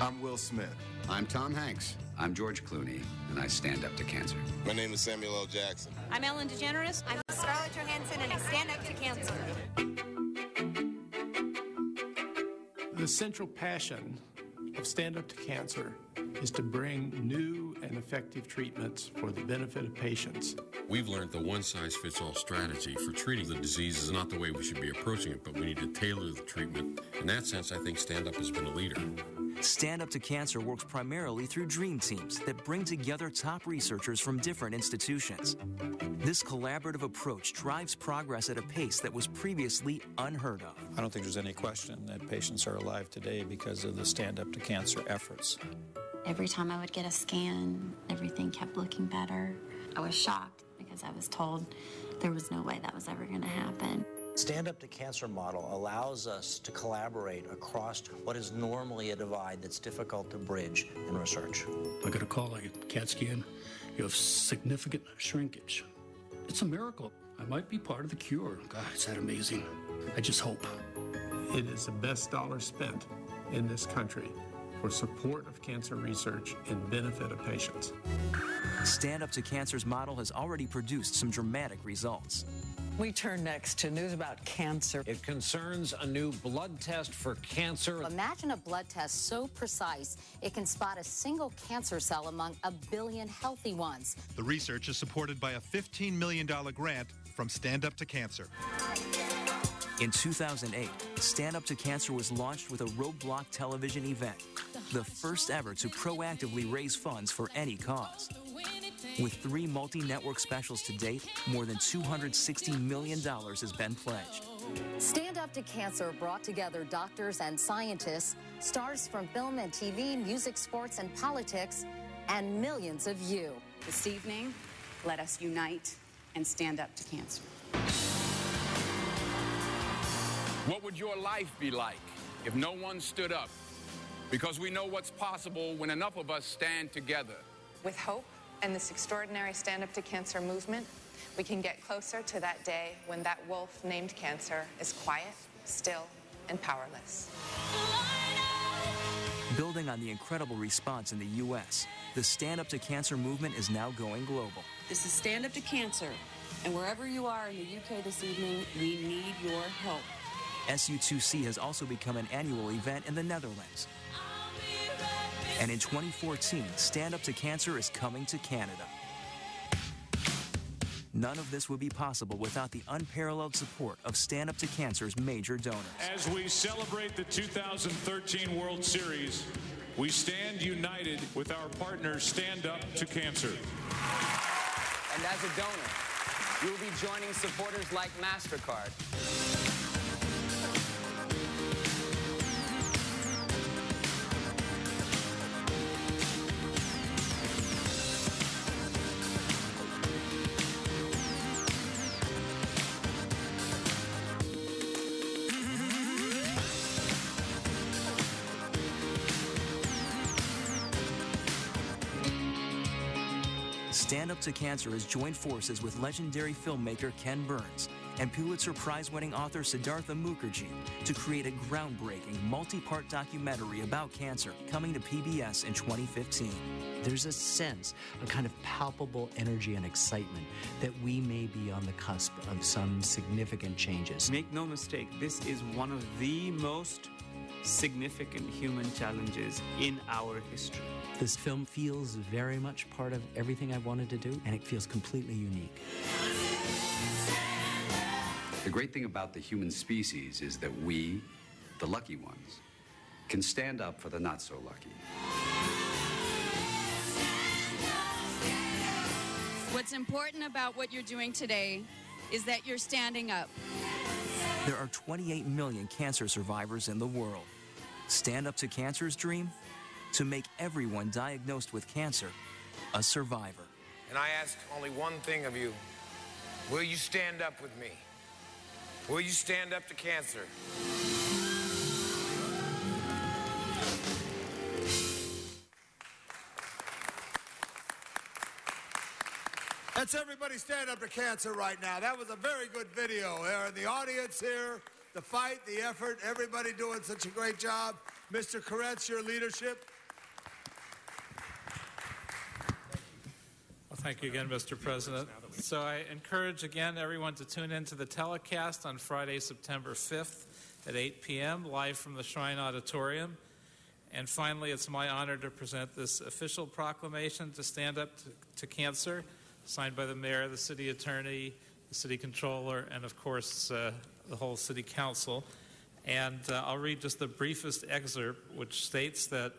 I'm Will Smith. I'm Tom Hanks. I'm George Clooney, and I stand up to cancer. My name is Samuel L. Jackson. I'm Ellen DeGeneres. I'm Scarlett Johansson, and I stand up to cancer. The central passion of Stand Up to Cancer is to bring new and effective treatments for the benefit of patients. We've learned the one size fits all strategy for treating the disease is not the way we should be approaching it, but we need to tailor the treatment. In that sense, I think Stand Up has been a leader. Stand Up to Cancer works primarily through dream teams that bring together top researchers from different institutions. This collaborative approach drives progress at a pace that was previously unheard of. I don't think there's any question that patients are alive today because of the Stand Up to Cancer efforts. Every time I would get a scan, everything kept looking better. I was shocked because I was told there was no way that was ever going to happen. Stand Up to Cancer model allows us to collaborate across what is normally a divide that's difficult to bridge in research. I got a call, I get CAT scan, you have significant shrinkage. It's a miracle. I might be part of the cure. God, is that amazing? I just hope. It is the best dollar spent in this country for support of cancer research and benefit of patients. Stand Up to Cancer's model has already produced some dramatic results. We turn next to news about cancer. It concerns a new blood test for cancer. Imagine a blood test so precise it can spot a single cancer cell among a billion healthy ones. The research is supported by a $15 million grant from Stand Up to Cancer. In 2008, Stand Up to Cancer was launched with a roadblock television event, the first ever to proactively raise funds for any cause. With three multi network specials to date, more than $260 million has been pledged. Stand Up to Cancer brought together doctors and scientists, stars from film and TV, music, sports, and politics, and millions of you. This evening, let us unite and stand up to cancer. What would your life be like if no one stood up? Because we know what's possible when enough of us stand together. With hope and this extraordinary Stand Up to Cancer movement, we can get closer to that day when that wolf named cancer is quiet, still, and powerless. Building on the incredible response in the U.S., the Stand Up to Cancer movement is now going global. This is Stand Up to Cancer, and wherever you are in the UK this evening, we need your help. SU2C has also become an annual event in the Netherlands. And in 2014, Stand Up to Cancer is coming to Canada. None of this would be possible without the unparalleled support of Stand Up to Cancer's major donors. As we celebrate the 2013 World Series, we stand united with our partners Stand Up to Cancer. And as a donor, you will be joining supporters like MasterCard. Up to Cancer has joined forces with legendary filmmaker Ken Burns and Pulitzer Prize winning author Siddhartha Mukherjee to create a groundbreaking multi part documentary about cancer coming to PBS in 2015. There's a sense, a kind of palpable energy and excitement that we may be on the cusp of some significant changes. Make no mistake, this is one of the most significant human challenges in our history. This film feels very much part of everything I wanted to do, and it feels completely unique. The great thing about the human species is that we, the lucky ones, can stand up for the not so lucky. What's important about what you're doing today is that you're standing up. There are 28 million cancer survivors in the world. Stand Up to Cancer's dream? To make everyone diagnosed with cancer a survivor. And I ask only one thing of you Will you stand up with me? Will you stand up to cancer? Let's everybody stand up to cancer right now. That was a very good video. There in the audience here, the fight, the effort, everybody doing such a great job. Mr. Koretz, your leadership. Well, thank you again, Mr. President. So I encourage again everyone to tune in to the telecast on Friday, September 5th at 8 p.m., live from the Shrine Auditorium. And finally, it's my honor to present this official proclamation to stand up to, to cancer signed by the mayor, the city attorney, the city controller, and of course uh, the whole city council. And uh, I'll read just the briefest excerpt, which states that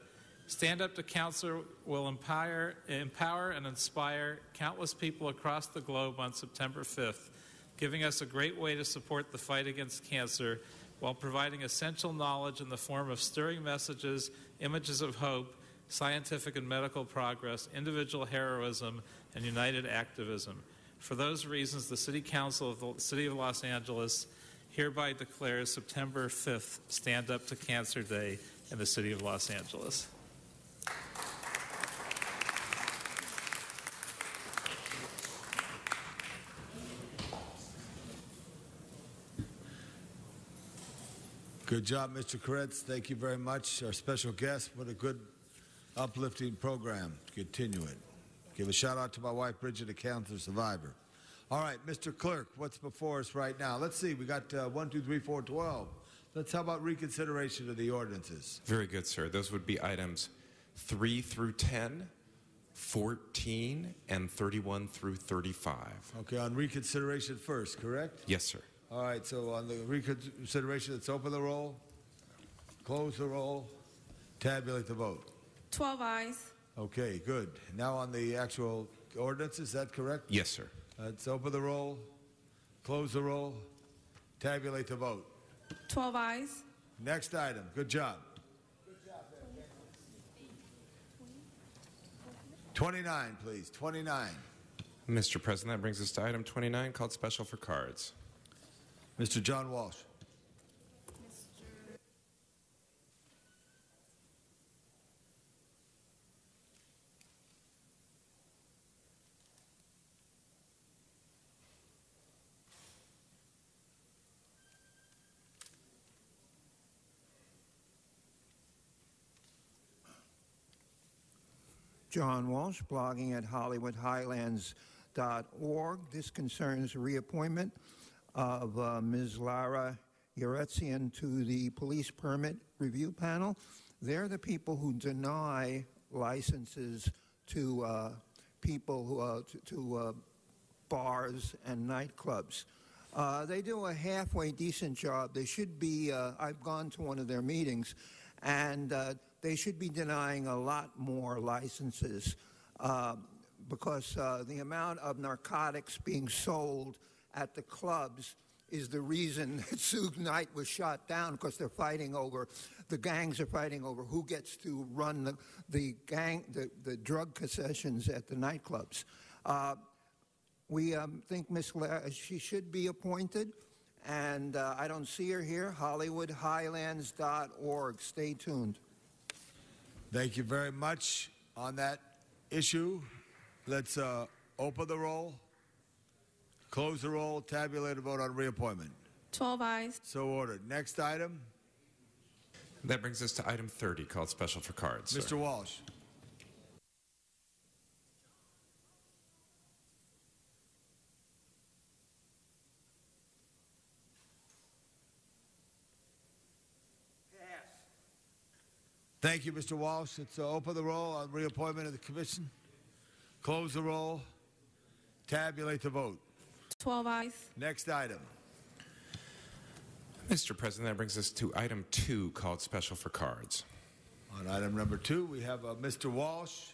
Stand Up to Cancer will empower, empower and inspire countless people across the globe on September 5th, giving us a great way to support the fight against cancer while providing essential knowledge in the form of stirring messages, images of hope, scientific and medical progress, individual heroism, and united activism. For those reasons, the City Council of the City of Los Angeles hereby declares September 5th Stand Up to Cancer Day in the city of Los Angeles. Good job, Mr. Koretz. Thank you very much. Our special guest, what a good, uplifting program. Continue it. Give a shout out to my wife, Bridget, a cancer survivor. All right, Mr. Clerk, what's before us right now? Let's see. We got uh, 1, 2, 3, 4, 12. Let's how about reconsideration of the ordinances? Very good, sir. Those would be items 3 through 10, 14, and 31 through 35. Okay, on reconsideration first, correct? Yes, sir. All right, so on the reconsideration, let's open the roll, close the roll, tabulate the vote. 12 ayes. Okay, good. Now on the actual ordinance, is that correct? Yes, sir. Uh, let's open the roll, close the roll, tabulate the vote. 12 ayes. Next item. Good job. 29, please. 29. Mr. President, that brings us to item 29 called Special for Cards. Mr. John Walsh. John Walsh, blogging at HollywoodHighlands.org. This concerns reappointment of uh, Ms. Lara Yeretzian to the police permit review panel. They're the people who deny licenses to uh, people who, uh, to, to uh, bars and nightclubs. Uh, they do a halfway decent job. They should be, uh, I've gone to one of their meetings, and uh, they should be denying a lot more licenses uh, because uh, the amount of narcotics being sold at the clubs is the reason that Suge Knight was shot down because they're fighting over, the gangs are fighting over who gets to run the, the gang, the, the drug concessions at the nightclubs. Uh, we um, think Miss La- she should be appointed, and uh, I don't see her here. HollywoodHighlands.org. Stay tuned. Thank you very much on that issue. Let's uh, open the roll, close the roll, tabulate a vote on reappointment. 12 ayes. So ordered. Next item, That brings us to item 30 called Special for Cards. sir. Mr. Walsh. Thank you, Mr. Walsh. Let's uh, open the roll on reappointment of the commission. Close the roll. Tabulate the vote. 12 ayes. Next item. Mr. President, that brings us to item 2 called Special for Cards. On item number two, we have uh, Mr. Walsh.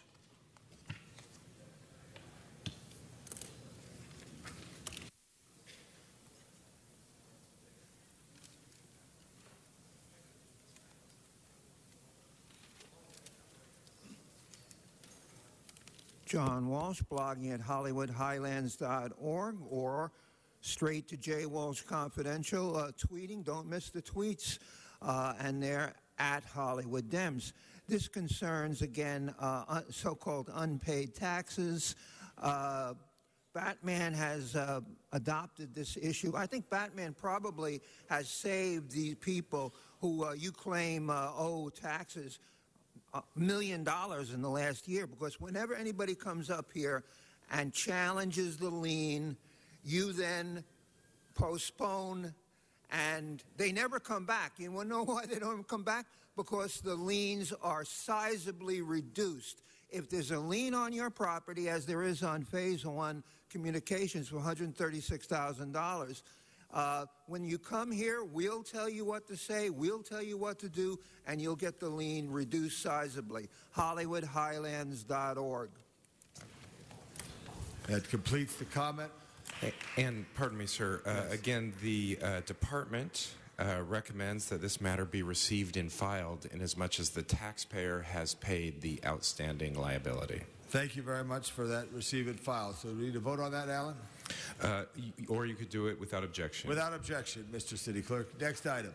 John Walsh, blogging at HollywoodHighlands.org or straight to J. Walsh Confidential, uh, tweeting. Don't miss the tweets. Uh, and they're at Hollywood Dems. This concerns, again, uh, so called unpaid taxes. Uh, Batman has uh, adopted this issue. I think Batman probably has saved the people who uh, you claim uh, owe taxes million dollars in the last year because whenever anybody comes up here and challenges the lien, you then postpone and they never come back. You want to know why they don't come back? Because the liens are sizably reduced. If there's a lien on your property, as there is on Phase One Communications for $136,000, uh, when you come here, we'll tell you what to say, we'll tell you what to do, and you'll get the lien reduced sizably. HollywoodHighlands.org. That completes the comment. And, pardon me, sir, uh, again, the uh, department uh, recommends that this matter be received and filed inasmuch as much as the taxpayer has paid the outstanding liability. Thank you very much for that receive and file. So we need to vote on that, Alan? Uh, or you could do it without objection. Without objection, Mr. City Clerk. Next item.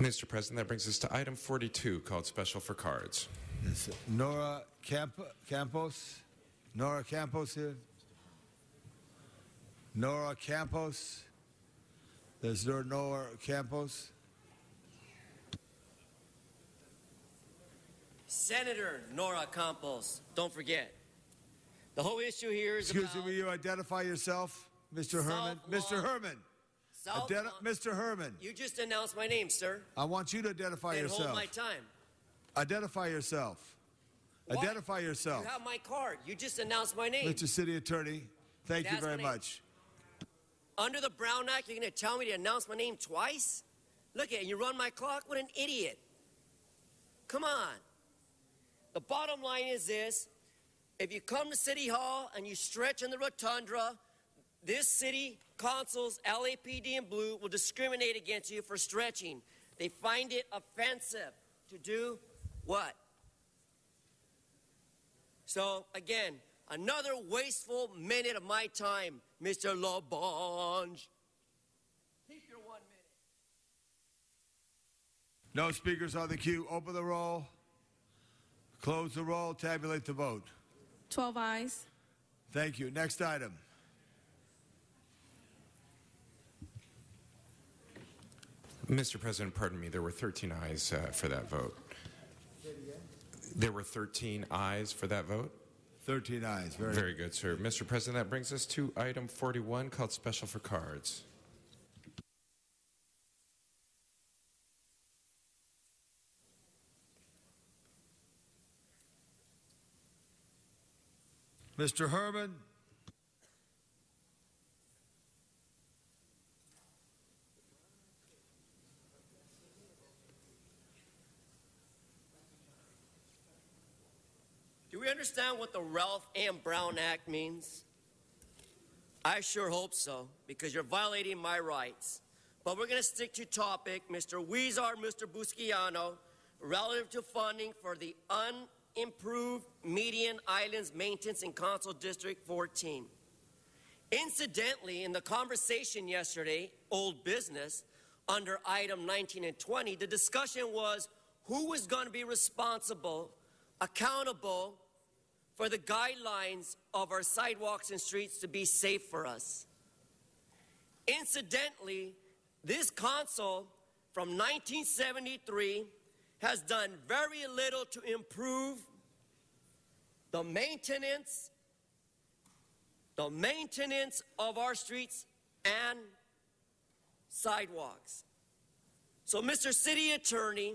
Mr. President, that brings us to item 42 called Special for Cards. Is Nora Camp- Campos? Nora Campos here? Nora Campos? There's Nora Campos. Senator Nora Campos, don't forget. The whole issue here is Excuse me, will you identify yourself, Mr. Herman? South Mr. Herman. South Identi- Lawn- Mr. Herman, You just announced my name, sir. I want you to identify and yourself. hold my time. Identify yourself. Why? Identify yourself. You have my card. You just announced my name. Mr. City Attorney, thank you very much. Under the Brown Act, you're going to tell me to announce my name twice? Look at you run my clock? What an idiot. Come on. The bottom line is this if you come to City Hall and you stretch in the rotunda, this city council's LAPD in blue will discriminate against you for stretching. They find it offensive to do what? So, again, another wasteful minute of my time, Mr. LaBonge. Keep your one minute. No speakers on the queue. Open the roll. Close the roll. Tabulate the vote. 12 ayes. Thank you. Next item. Mr. President, pardon me, there were 13 ayes uh, for that vote. There were 13 ayes for that vote? 13 ayes. Very, Very good, sir. Mr. President, that brings us to item 41 called Special for Cards. Mr. Herman. Do we understand what the Ralph M. Brown Act means? I sure hope so, because you're violating my rights. But we're going to stick to topic, Mr. Huizar, Mr. Buscaino, relative to funding for the unimproved Median Islands Maintenance in Council District 14. Incidentally, in the conversation yesterday, old business, under item 19 and 20, the discussion was who was going to be responsible, accountable for the guidelines of our sidewalks and streets to be safe for us. Incidentally, this council from 1973 has done very little to improve the maintenance the maintenance of our streets and sidewalks. So, Mr. City Attorney,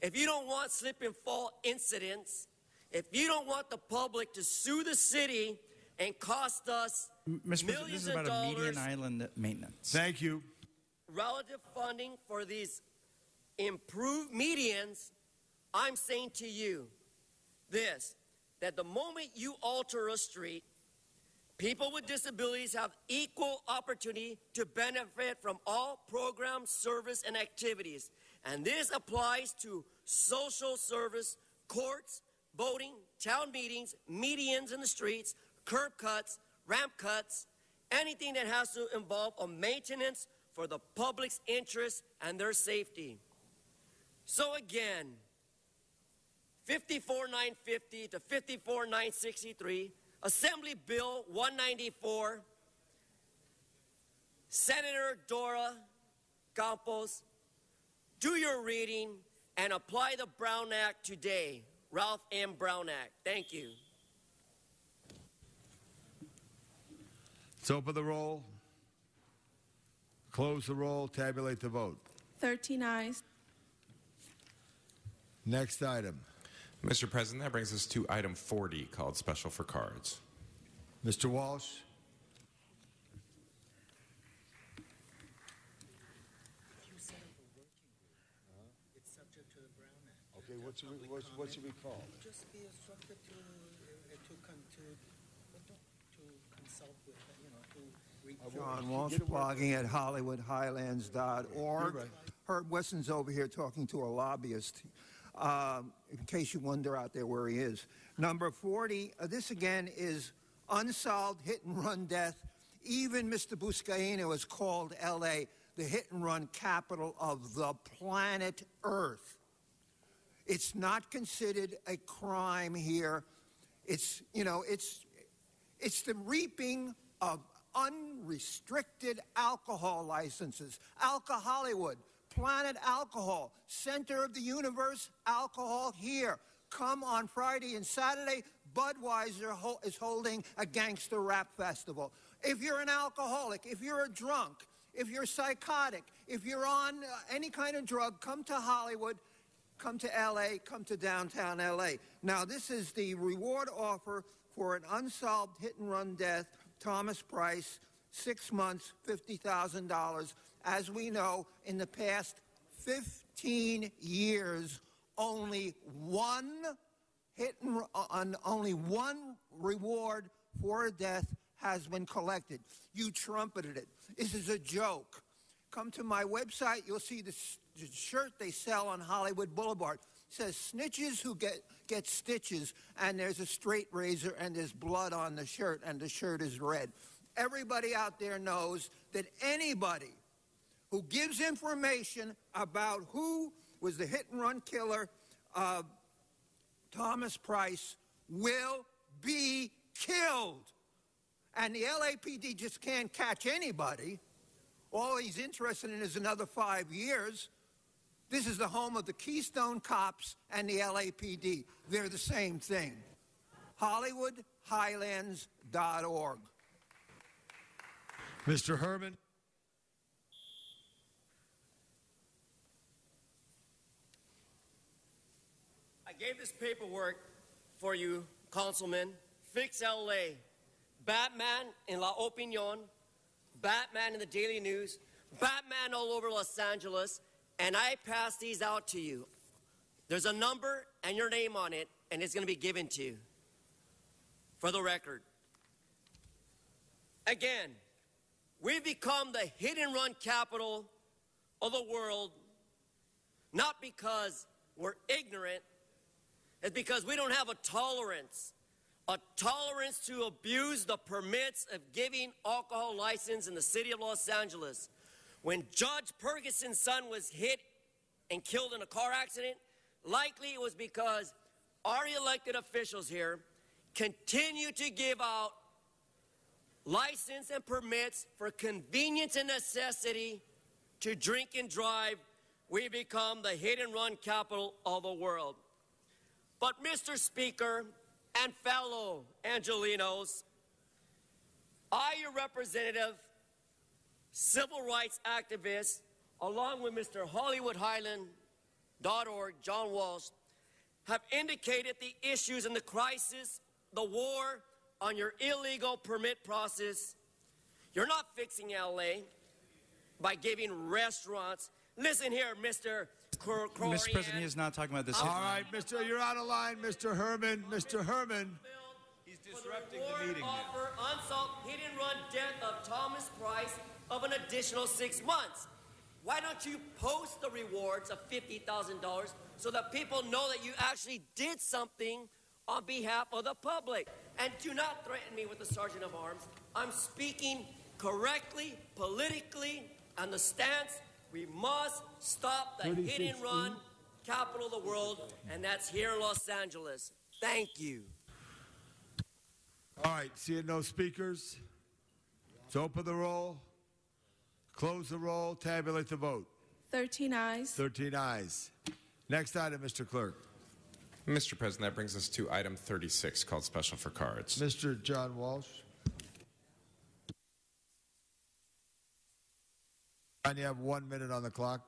if you don't want slip and fall incidents, if you don't want the public to sue the city and cost us Mr. Millions this is of about a median island maintenance. Thank you. relative funding for these improved medians, I'm saying to you this that the moment you alter a street, people with disabilities have equal opportunity to benefit from all programs, service, and activities. And this applies to social service, courts, voting, town meetings, medians in the streets, curb cuts, ramp cuts, anything that has to involve a maintenance for the public's interest and their safety. So again, 54950 to 54963, Assembly Bill 194, Senator Dora Campos, do your reading and apply the Brown Act today. Ralph M. Brown Act. Thank you. Let's open the roll. Close the roll. Tabulate the vote. 13 ayes. Next item. Mr. President, that brings us to item 40 called Special for Cards. Mr. Walsh. Okay, what should we, what, what should we call? Just be instructed to, uh, to, con- to, to consult with, uh, you know, to reach. John Walsh blogging at HollywoodHighlands.org. You're right. Herb Wesson's over here talking to a lobbyist. Um, in case you wonder out there where he is. Number 40, uh, this again is unsolved hit and run death. Even Mr. Buscaino has called LA the hit and run capital of the planet Earth. It's not considered a crime here. It's, you know, it's, it's the reaping of unrestricted alcohol licenses. Alka Hollywood, Planet Alcohol, Center of the Universe Alcohol here. Come on Friday and Saturday. Budweiser ho- is holding a gangster rap festival. If you're an alcoholic, if you're a drunk, if you're psychotic, if you're on uh, any kind of drug, come to Hollywood, come to LA, come to downtown LA. Now, this is the reward offer for an unsolved hit and run death, Thomas Price, six months, $50,000. As we know, in the past 15 years, only one hit and ru- uh, only one reward for a death has been collected. You trumpeted it. This is a joke. Come to my website, you'll see the, the shirt they sell on Hollywood Boulevard. It says snitches who get, get stitches, and there's a straight razor and there's blood on the shirt, and the shirt is red. Everybody out there knows that anybody who gives information about who was the hit and run killer of Thomas Price will be killed. And the LAPD just can't catch anybody. All he's interested in is another five years. This is the home of the Keystone Cops and the LAPD. They're the same thing. HollywoodHighlands.org. Mr. Herman. Gave this paperwork for you, Councilman. Fix LA. Batman in La Opinion, Batman in the Daily News, Batman all over Los Angeles, and I pass these out to you. There's a number and your name on it, and it's going to be given to you. For the record. Again, we've become the hit and run capital of the world, not because we're ignorant, it's because we don't have a tolerance, a tolerance to abuse the permits of giving alcohol license in the city of Los Angeles. When Judge Ferguson's son was hit and killed in a car accident, likely it was because our elected officials here continue to give out license and permits for convenience and necessity to drink and drive. We become the hit and run capital of the world. But, Mr. Speaker and fellow Angelenos, I, your representative, civil rights activist, along with Mr. HollywoodHighland.org, John Walsh, have indicated the issues and the crisis, the war on your illegal permit process. You're not fixing LA by giving restaurants. Listen here, Mr. Cor- Mr. President, he is not talking about this. All right, Mr. You're out of line, Mr. Herman. Mr. Herman. He's disrupting the meeting. Offer unsolved hit and run death of Thomas Price of an additional six months. Why don't you post the rewards of $50,000 so that people know that you actually did something on behalf of the public? And do not threaten me with the sergeant of arms. I'm speaking correctly, politically, on the stance we must stop the hit and run capital of the world, and that's here in Los Angeles. Thank you. All right, seeing no speakers, let's open the roll, close the roll, tabulate the vote. 13 ayes. 13 ayes. Next item, Mr. Clerk. Mr. President, that brings us to item 36, called Special for Cards. Mr. John Walsh. And you have one minute on the clock.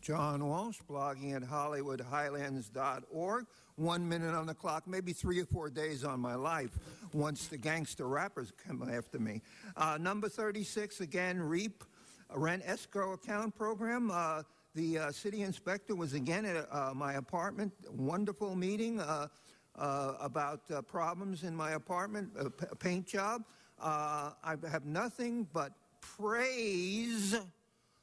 John Walsh, blogging at HollywoodHighlands.org. One minute on the clock, maybe three or four days on my life once the gangster rappers come after me. Uh, number 36, again, REAP, rent escrow account program. Uh, the uh, city inspector was again at uh, my apartment. Wonderful meeting uh, uh, about uh, problems in my apartment, a paint job. Uh, I have nothing but praise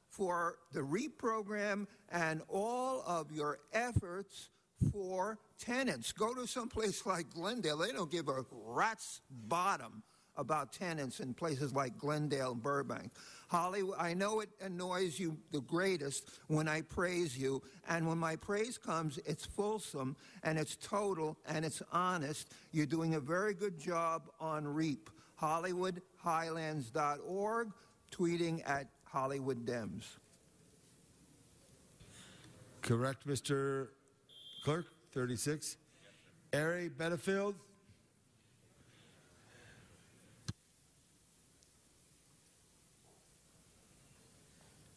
for the REAP program and all of your efforts for tenants. Go to some place like Glendale. They don't give a rat's bottom about tenants in places like Glendale and Burbank. Hollywood, I know it annoys you the greatest when I praise you, and when my praise comes, it's fulsome and it's total and it's honest. You're doing a very good job on REAP. HollywoodHighlands.org, tweeting at Hollywood Dems. Correct, Mr. Clerk, 36. Ari Benefield?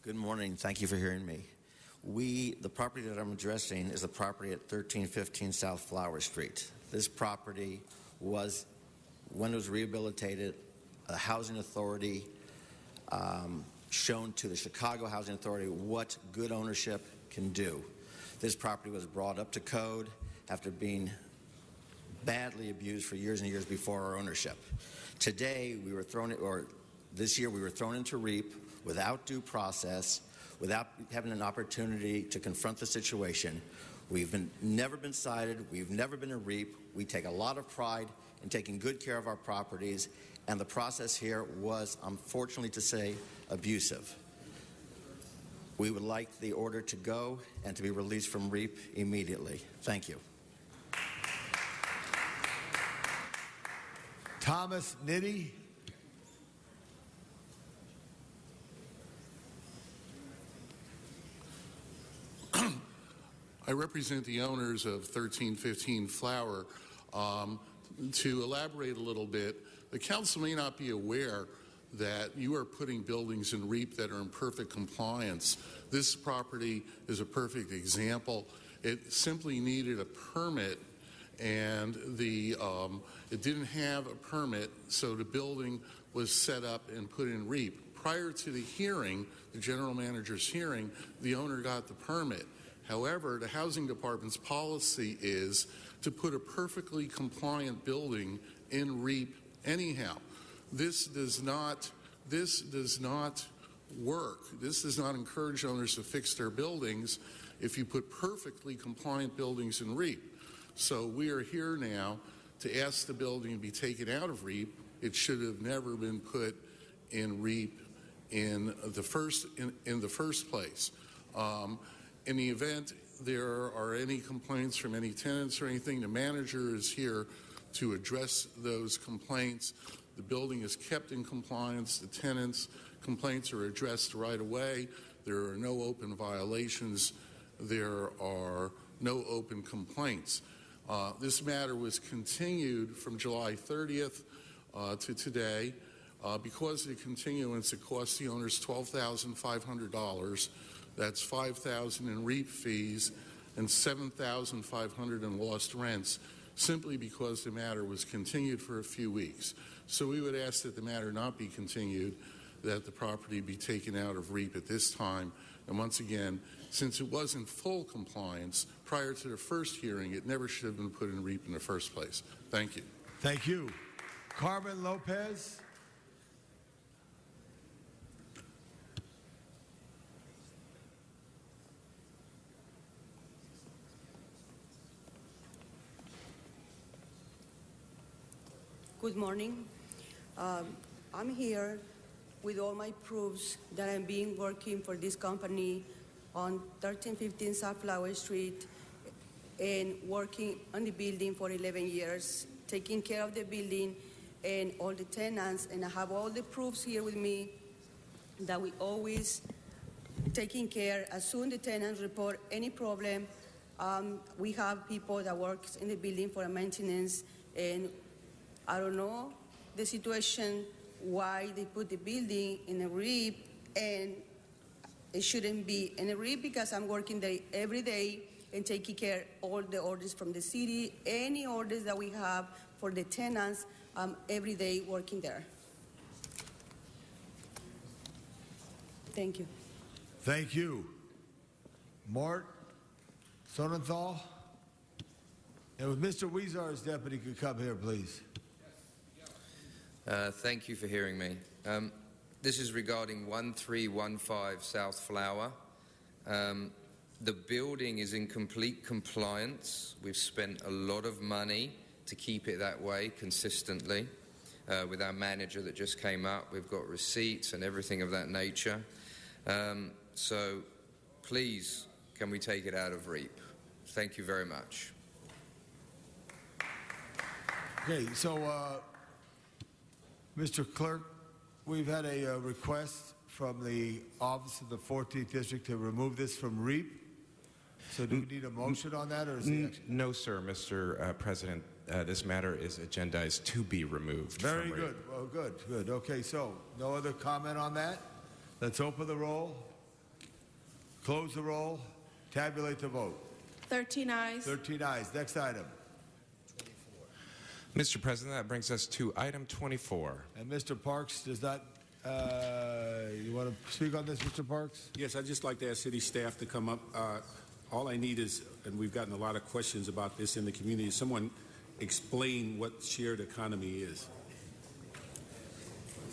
Good morning. Thank you for hearing me. We, the property that I'm addressing is the property at 1315 South Flower Street. This property was, when it was rehabilitated, a housing authority um, shown to the Chicago Housing Authority what good ownership can do. This property was brought up to code after being badly abused for years and years before our ownership. Today, we were thrown, or this year, we were thrown into REAP without due process, without having an opportunity to confront the situation. We've been, never been cited. We've never been a REAP. We take a lot of pride in taking good care of our properties, and the process here was, unfortunately to say, abusive. We would like the order to go and to be released from REAP immediately. Thank you. Thomas Nitty? I represent the owners of 1315 Flower. Um, to elaborate a little bit, the council may not be aware that you are putting buildings in REAP that are in perfect compliance. This property is a perfect example. It simply needed a permit, and the um, it didn't have a permit, so the building was set up and put in REAP. Prior to the hearing, the general manager's hearing, the owner got the permit. However, the housing department's policy is to put a perfectly compliant building in REAP anyhow. This does not this does not work. This does not encourage owners to fix their buildings if you put perfectly compliant buildings in REAP. So we are here now to ask the building to be taken out of REAP. It should have never been put in REAP in the first in, in the first place. Um, in the event there are any complaints from any tenants or anything, the manager is here to address those complaints. The building is kept in compliance. The tenants' complaints are addressed right away. There are no open violations. There are no open complaints. Uh, this matter was continued from July 30th uh, to today. Uh, because of the continuance, it cost the owners $12,500. That's 5000 in REAP fees and 7500 in lost rents simply because the matter was continued for a few weeks. So we would ask that the matter not be continued, that the property be taken out of REAP at this time. And once again, since it was in full compliance prior to the first hearing, it never should have been put in REAP in the first place. Thank you. Thank you. Carmen Lopez? Good morning. Um, I'm here with all my proofs that I'm being working for this company on 1315 Sunflower Street and working on the building for 11 years, taking care of the building and all the tenants. And I have all the proofs here with me that we always taking care. As soon the tenants report any problem, um, we have people that works in the building for maintenance and I don't know the situation why they put the building in a REAP and it shouldn't be in a REAP because I'm working there every day and taking care all the orders from the city, any orders that we have for the tenants, um, every day working there. Thank you. Thank you. Mort Sonnenthal? And with Mr. Huizar's deputy could come here, please. Uh, thank you for hearing me. Um, this is regarding 1315 South Flower. Um, the building is in complete compliance. We've spent a lot of money to keep it that way consistently. uh, with our manager that just came up. We've got receipts and everything of that nature. Um, so please, can we take it out of REAP? Thank you very much. Okay, so, uh, Mr. Clerk, we've had a uh, request from the Office of the 14th District to remove this from REAP. So do we need a motion on that, or is the N- No, sir, Mr. Uh, President. Uh, this matter is agendized to be removed. Very from good. Well, good, good. Okay, so no other comment on that? Let's open the roll, close the roll, tabulate the vote. 13 ayes. 13 ayes. Next item. Mr. President, that brings us to item 24. And Mr. Parks does that uh, you want to speak on this, Mr. Parks? Yes, I'd just like to ask city staff to come up. Uh, all I need is, and we've gotten a lot of questions about this in the community, someone explain what shared economy is.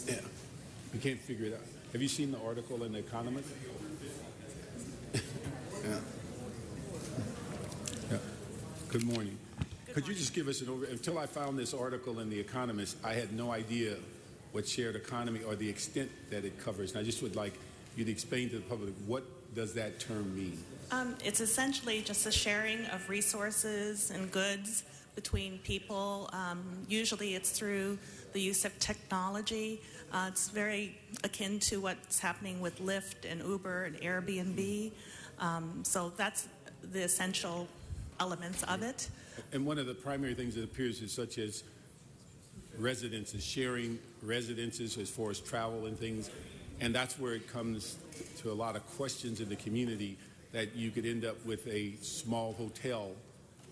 Yeah, we can't figure it out. Have you seen the article in The Economist? yeah. yeah. Good morning. Could you just give us an over? Until I found this article in The Economist, I had no idea what shared economy or the extent that it covers. And I just would like you to explain to the public what does that term mean? Um, it's essentially just a sharing of resources and goods between people. Um, usually it's through the use of technology. Uh, it's very akin to what's happening with Lyft and Uber and Airbnb. Um, so that's the essential elements of it. And one of the primary things that appears is such as residences, sharing residences as far as travel and things. And that's where it comes to a lot of questions in the community that you could end up with a small hotel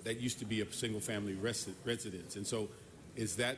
that used to be a single family resi- residence. And so is that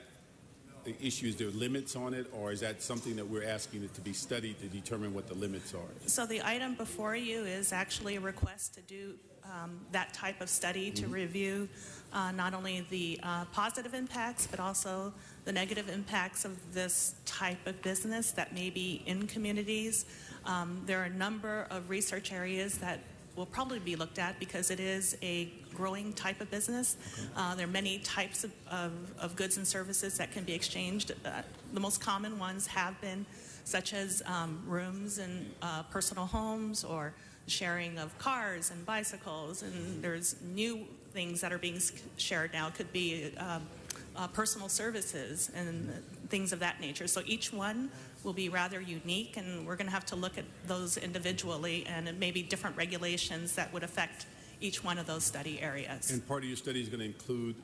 the issue? Is there limits on it, or is that something that we're asking it to be studied to determine what the limits are? So the item before you is actually a request to do um, that type of study to review uh, not only the uh, positive impacts but also the negative impacts of this type of business that may be in communities. Um, there are a number of research areas that will probably be looked at because it is a growing type of business. Uh, there are many types of, of, of goods and services that can be exchanged. Uh, the most common ones have been such as um, rooms and uh, personal homes or sharing of cars and bicycles. And there's new things that are being shared now. It could be um, uh, personal services and things of that nature. So each one will be rather unique, and we're going to have to look at those individually, and it may be different regulations that would affect each one of those study areas. And part of your study is going to include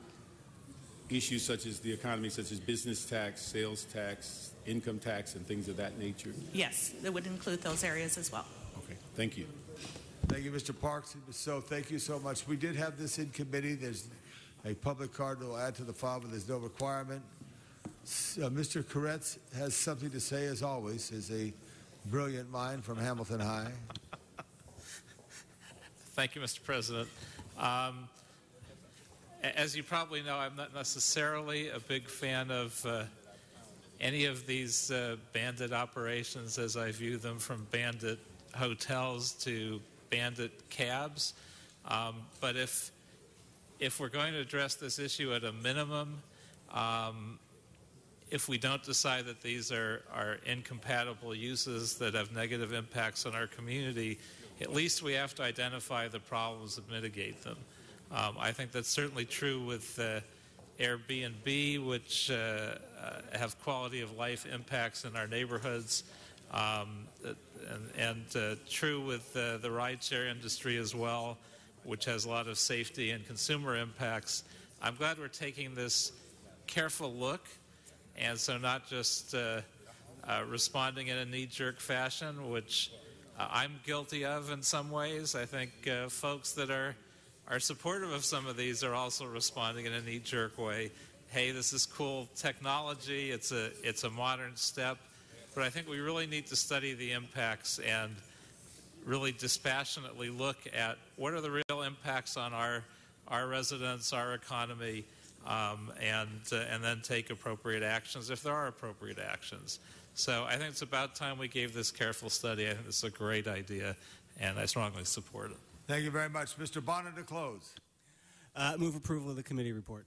issues such as the economy, such as business tax, sales tax, income tax, and things of that nature. Yes, it would include those areas as well. Okay, thank you. Thank you, Mr. Parks. So thank you so much. We did have this in committee. There's a public card that will add to the file, but there's no requirement. S- Uh, Mr. Koretz has something to say, as always, is a brilliant mind from Hamilton High. Thank you, Mr. President. Um, as you probably know, I'm not necessarily a big fan of uh, any of these uh, bandit operations as I view them from bandit hotels to bandit cabs. Um, but if if we're going to address this issue at a minimum, um, if we don't decide that these are, are incompatible uses that have negative impacts on our community, at least we have to identify the problems and mitigate them. Um, I think that's certainly true with uh, Airbnb, which uh, uh, have quality of life impacts in our neighborhoods, um, and, uh, true with uh, the rideshare industry as well, which has a lot of safety and consumer impacts. I'm glad we're taking this careful look, and so not just uh, responding in a knee-jerk fashion, which I'm guilty of in some ways. I think uh, folks that are are supportive of some of these are also responding in a knee-jerk way. Hey, this is cool technology. It's a it's a modern step, but I think we really need to study the impacts and really dispassionately look at what are the real impacts on our our residents, our economy, um, and uh, and then take appropriate actions if there are appropriate actions. So I think it's about time we gave this careful study. I think this is a great idea, and I strongly support it. Thank you very much. Mr. Bonin to close. Uh, move approval of the committee report.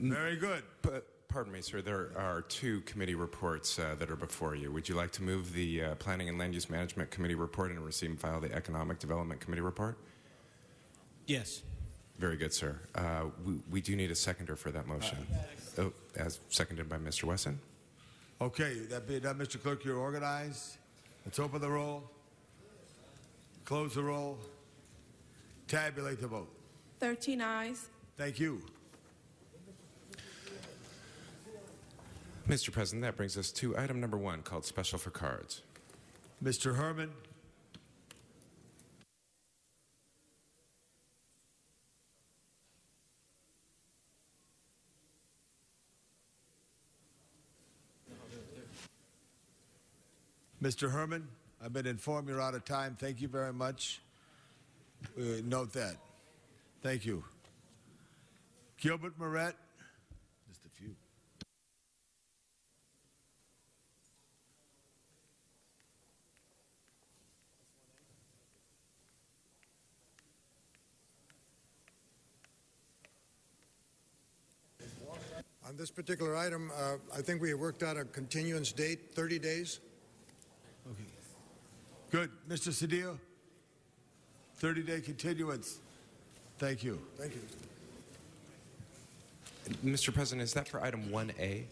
Very good. But pardon me, sir. There are two committee reports uh, that are before you. Would you like to move the uh, Planning and Land Use Management Committee report and receive and file the Economic Development Committee report? Yes. Very good, sir. Uh, we, we do need a seconder for that motion. Oh, as seconded by Mr. Wesson. Okay, that being done, Mr. Clerk, you're organized. Let's open the roll, close the roll, tabulate the vote. 13 ayes. Thank you. Mr. President, that brings us to item number one, called Special for Cards. Mr. Herman. Mr. Herman, I've been informed you're out of time. Thank you very much. Uh, note that. Thank you. Gilbert Moret. Just a few. On this particular item, uh, I think we worked out a continuance date, 30 days. Okay. Good. Mr. Cedillo? 30 day continuance. Thank you. Thank you. Mr. President, is that for item 1A?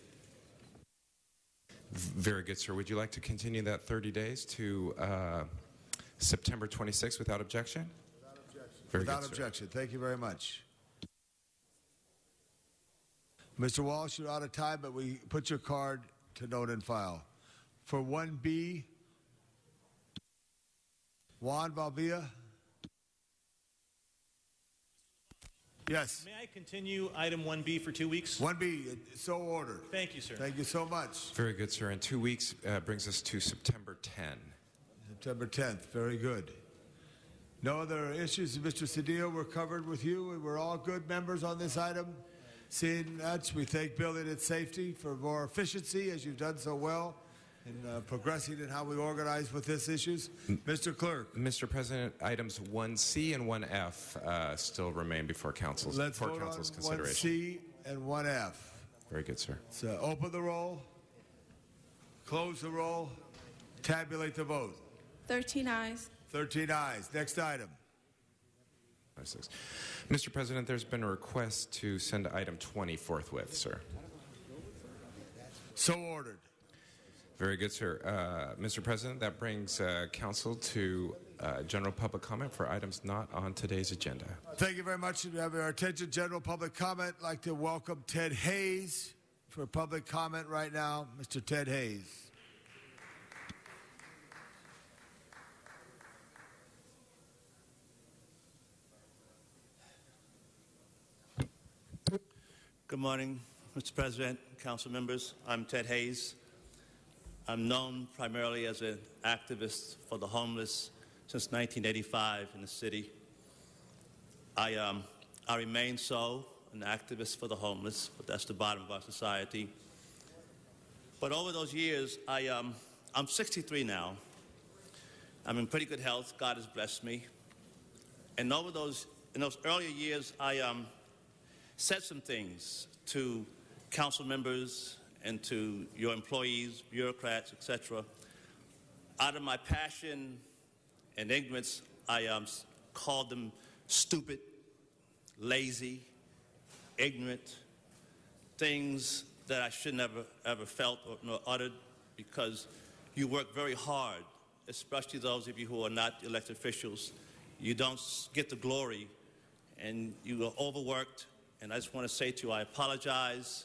Very good, sir. Would you like to continue that 30 days to uh, September 26th without objection? Very Without good, sir. objection. Thank you very much. Mr. Walsh, you're out of time, but we put your card to note and file. For 1B, Juan Balbia. Yes. May I continue item 1B for two weeks? 1B, so ordered. Thank you, sir. Thank you so much. Very good, sir. And two weeks uh, brings us to September 10. September 10th. Very good. No other issues, Mr. Cedillo, were covered with you. and We're all good members on this item. Seeing that, we thank Building and Safety for more efficiency, as you've done so well in uh, progressing in how we organize with this issues. Mr. Clerk. Mr. President, items 1C and 1F uh, still remain before council's, Let's for vote council's on consideration. 1C and 1F. Very good, sir. So open the roll, close the roll, tabulate the vote. 13 ayes. 13 ayes. Next item. Mr. President, there's been a request to send item 20 forthwith, sir. So ordered. Very good, sir. Uh, Mr. President, that brings uh, council to uh, general public comment for items not on today's agenda. Thank you very much. We have our attention general public comment. I'd like to welcome Ted Hayes for public comment right now. Mr. Ted Hayes. Good morning, Mr. President, council members. I'm Ted Hayes. I'm known primarily as an activist for the homeless since 1985 in the city. I, um, I remain so, an activist for the homeless, but that's the bottom of our society. But over those years, I, um, I'm 63 now. I'm in pretty good health. God has blessed me. And over those, in those earlier years, I, um, said some things to council members and to your employees, bureaucrats, etc. Out of my passion and ignorance, I um, called them stupid, lazy, ignorant, things that I should never ever felt or nor uttered because you work very hard, especially those of you who are not elected officials. You don't get the glory and you are overworked. And I just want to say to you, I apologize.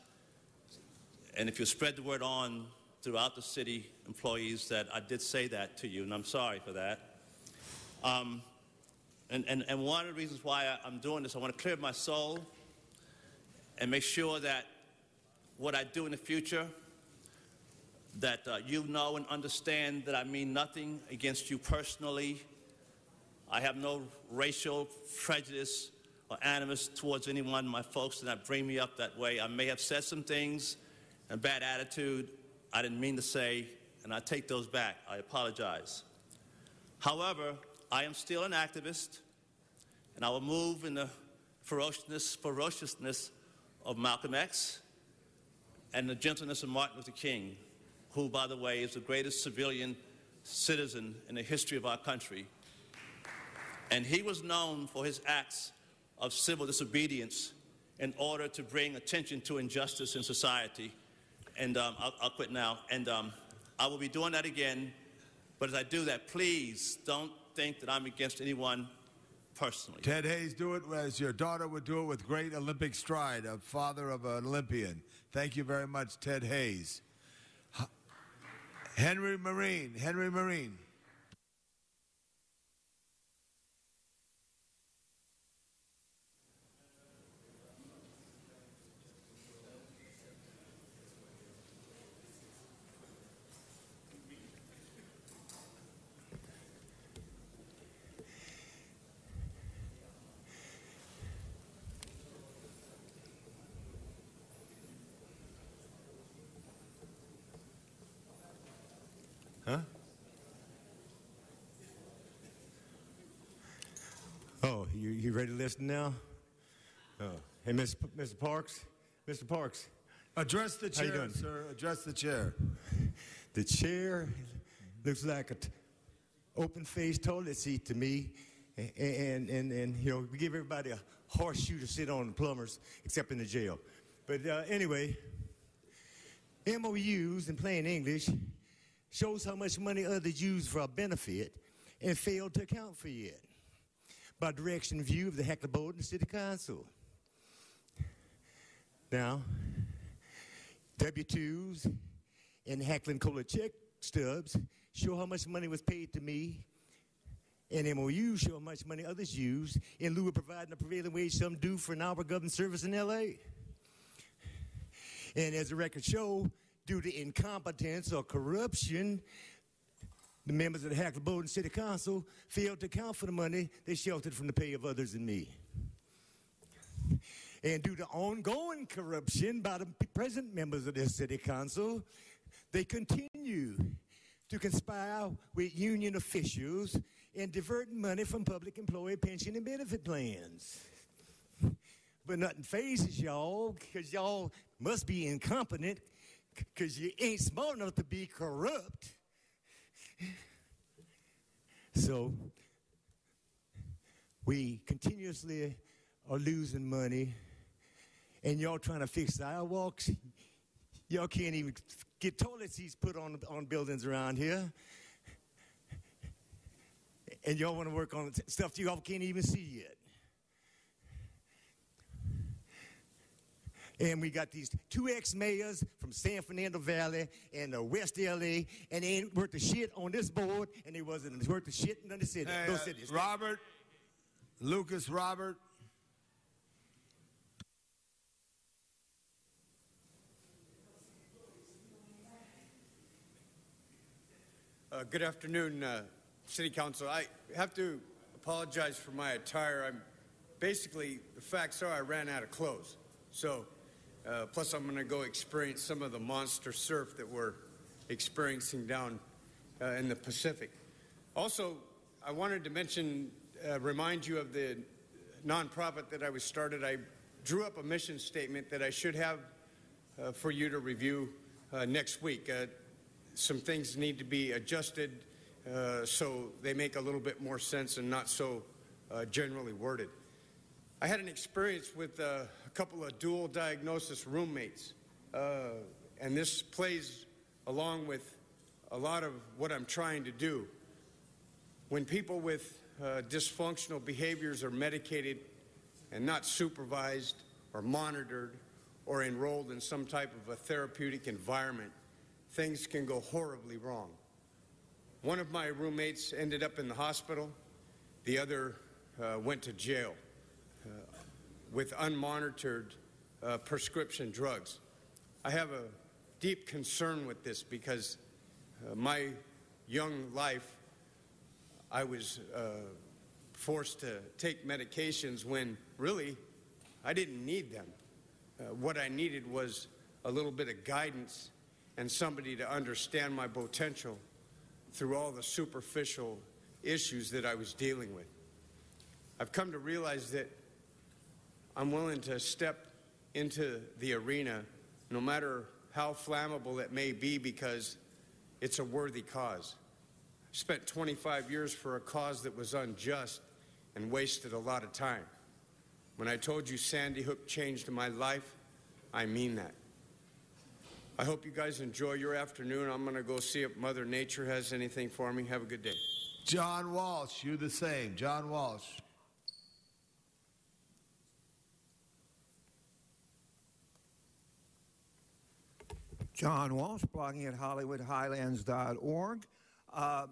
And if you spread the word on throughout the city employees that I did say that to you, and I'm sorry for that. Um, and, and, and one of the reasons why I- I'm doing this, I want to clear my soul and make sure that what I do in the future, that uh, you know and understand that I mean nothing against you personally. I have no racial prejudice or animus towards anyone. My folks did not bring me up that way. I may have said some things and bad attitude I didn't mean to say, and I take those back. I apologize. However, I am still an activist, and I will move in the ferociousness, ferociousness of Malcolm X and the gentleness of Martin Luther King, who, by the way, is the greatest civilian citizen in the history of our country. And he was known for his acts of civil disobedience in order to bring attention to injustice in society. And um, I'll, I'll, quit now. And um, I will be doing that again. But as I do that, please don't think that I'm against anyone personally. Ted Hayes, do it as your daughter would do it with great Olympic stride, a father of an Olympian. Thank you very much, Ted Hayes. Henry Marine. Henry Marine. Oh, you, you ready to listen now? Oh. Hey, Mr. P- Mr. Parks? Mr. Parks. Address the How you chair, doing? sir. Address the chair. The chair looks like an open-faced toilet seat to me. And, and, and, and, you know, we give everybody a horseshoe to sit on, the plumbers, except in the jail. But uh, anyway, MOUs in plain English shows how much money others use for our benefit and fail to account for it by direction view of the Heckler Board and City Council. Now, W-2s and Heckler and Kohler check stubs show how much money was paid to me, and MOUs show how much money others use in lieu of providing a prevailing wage some do for an hour government service in L.A. And as the records show, due to incompetence or corruption, the members of the Hackler Board and City Council failed to account for the money they sheltered from the pay of others and me. And due to ongoing corruption by the present members of this City Council, they continue to conspire with union officials and divert money from public employee pension and benefit plans. But nothing phases y'all because y'all must be incompetent because you ain't smart enough to be corrupt. So we continuously are losing money, and y'all trying to fix sidewalks. Y'all can't even get toilet seats put on on buildings around here. And y'all want to work on stuff y'all can't even see yet. And we got these two ex-mayors from San Fernando Valley and uh, West LA, and they ain't worth the shit on this board, and they wasn't worth the shit in the city. Hey, those uh, cities. Robert, Lucas Robert. Uh, good afternoon, uh, City Council. I have to apologize for my attire. I'm basically, the facts are I ran out of clothes. So, uh, plus, I'm going to go experience some of the monster surf that we're experiencing down uh, in the Pacific. Also, I wanted to mention, uh, remind you of the nonprofit that I was started. I drew up a mission statement that I should have uh, for you to review uh, next week. Uh, some things need to be adjusted so they make a little bit more sense and not so generally worded. I had an experience with uh, a couple of dual diagnosis roommates, uh, and this plays along with a lot of what I'm trying to do. When people with uh, dysfunctional behaviors are medicated and not supervised or monitored or enrolled in some type of a therapeutic environment, things can go horribly wrong. One of my roommates ended up in the hospital, the other uh, went to jail with unmonitored uh, prescription drugs. I have a deep concern with this because uh, my young life, I was uh, forced to take medications when really I didn't need them. Uh, what I needed was a little bit of guidance and somebody to understand my potential through all the superficial issues that I was dealing with. I've come to realize that I'm willing to step into the arena no matter how flammable it may be because it's a worthy cause. Spent 25 years for a cause that was unjust and wasted a lot of time. When I told you Sandy Hook changed my life, I mean that. I hope you guys enjoy your afternoon. I'm going to go see if Mother Nature has anything for me. Have a good day. John Walsh, you the same. John Walsh. John Walsh, blogging at HollywoodHighlands.org. Uh,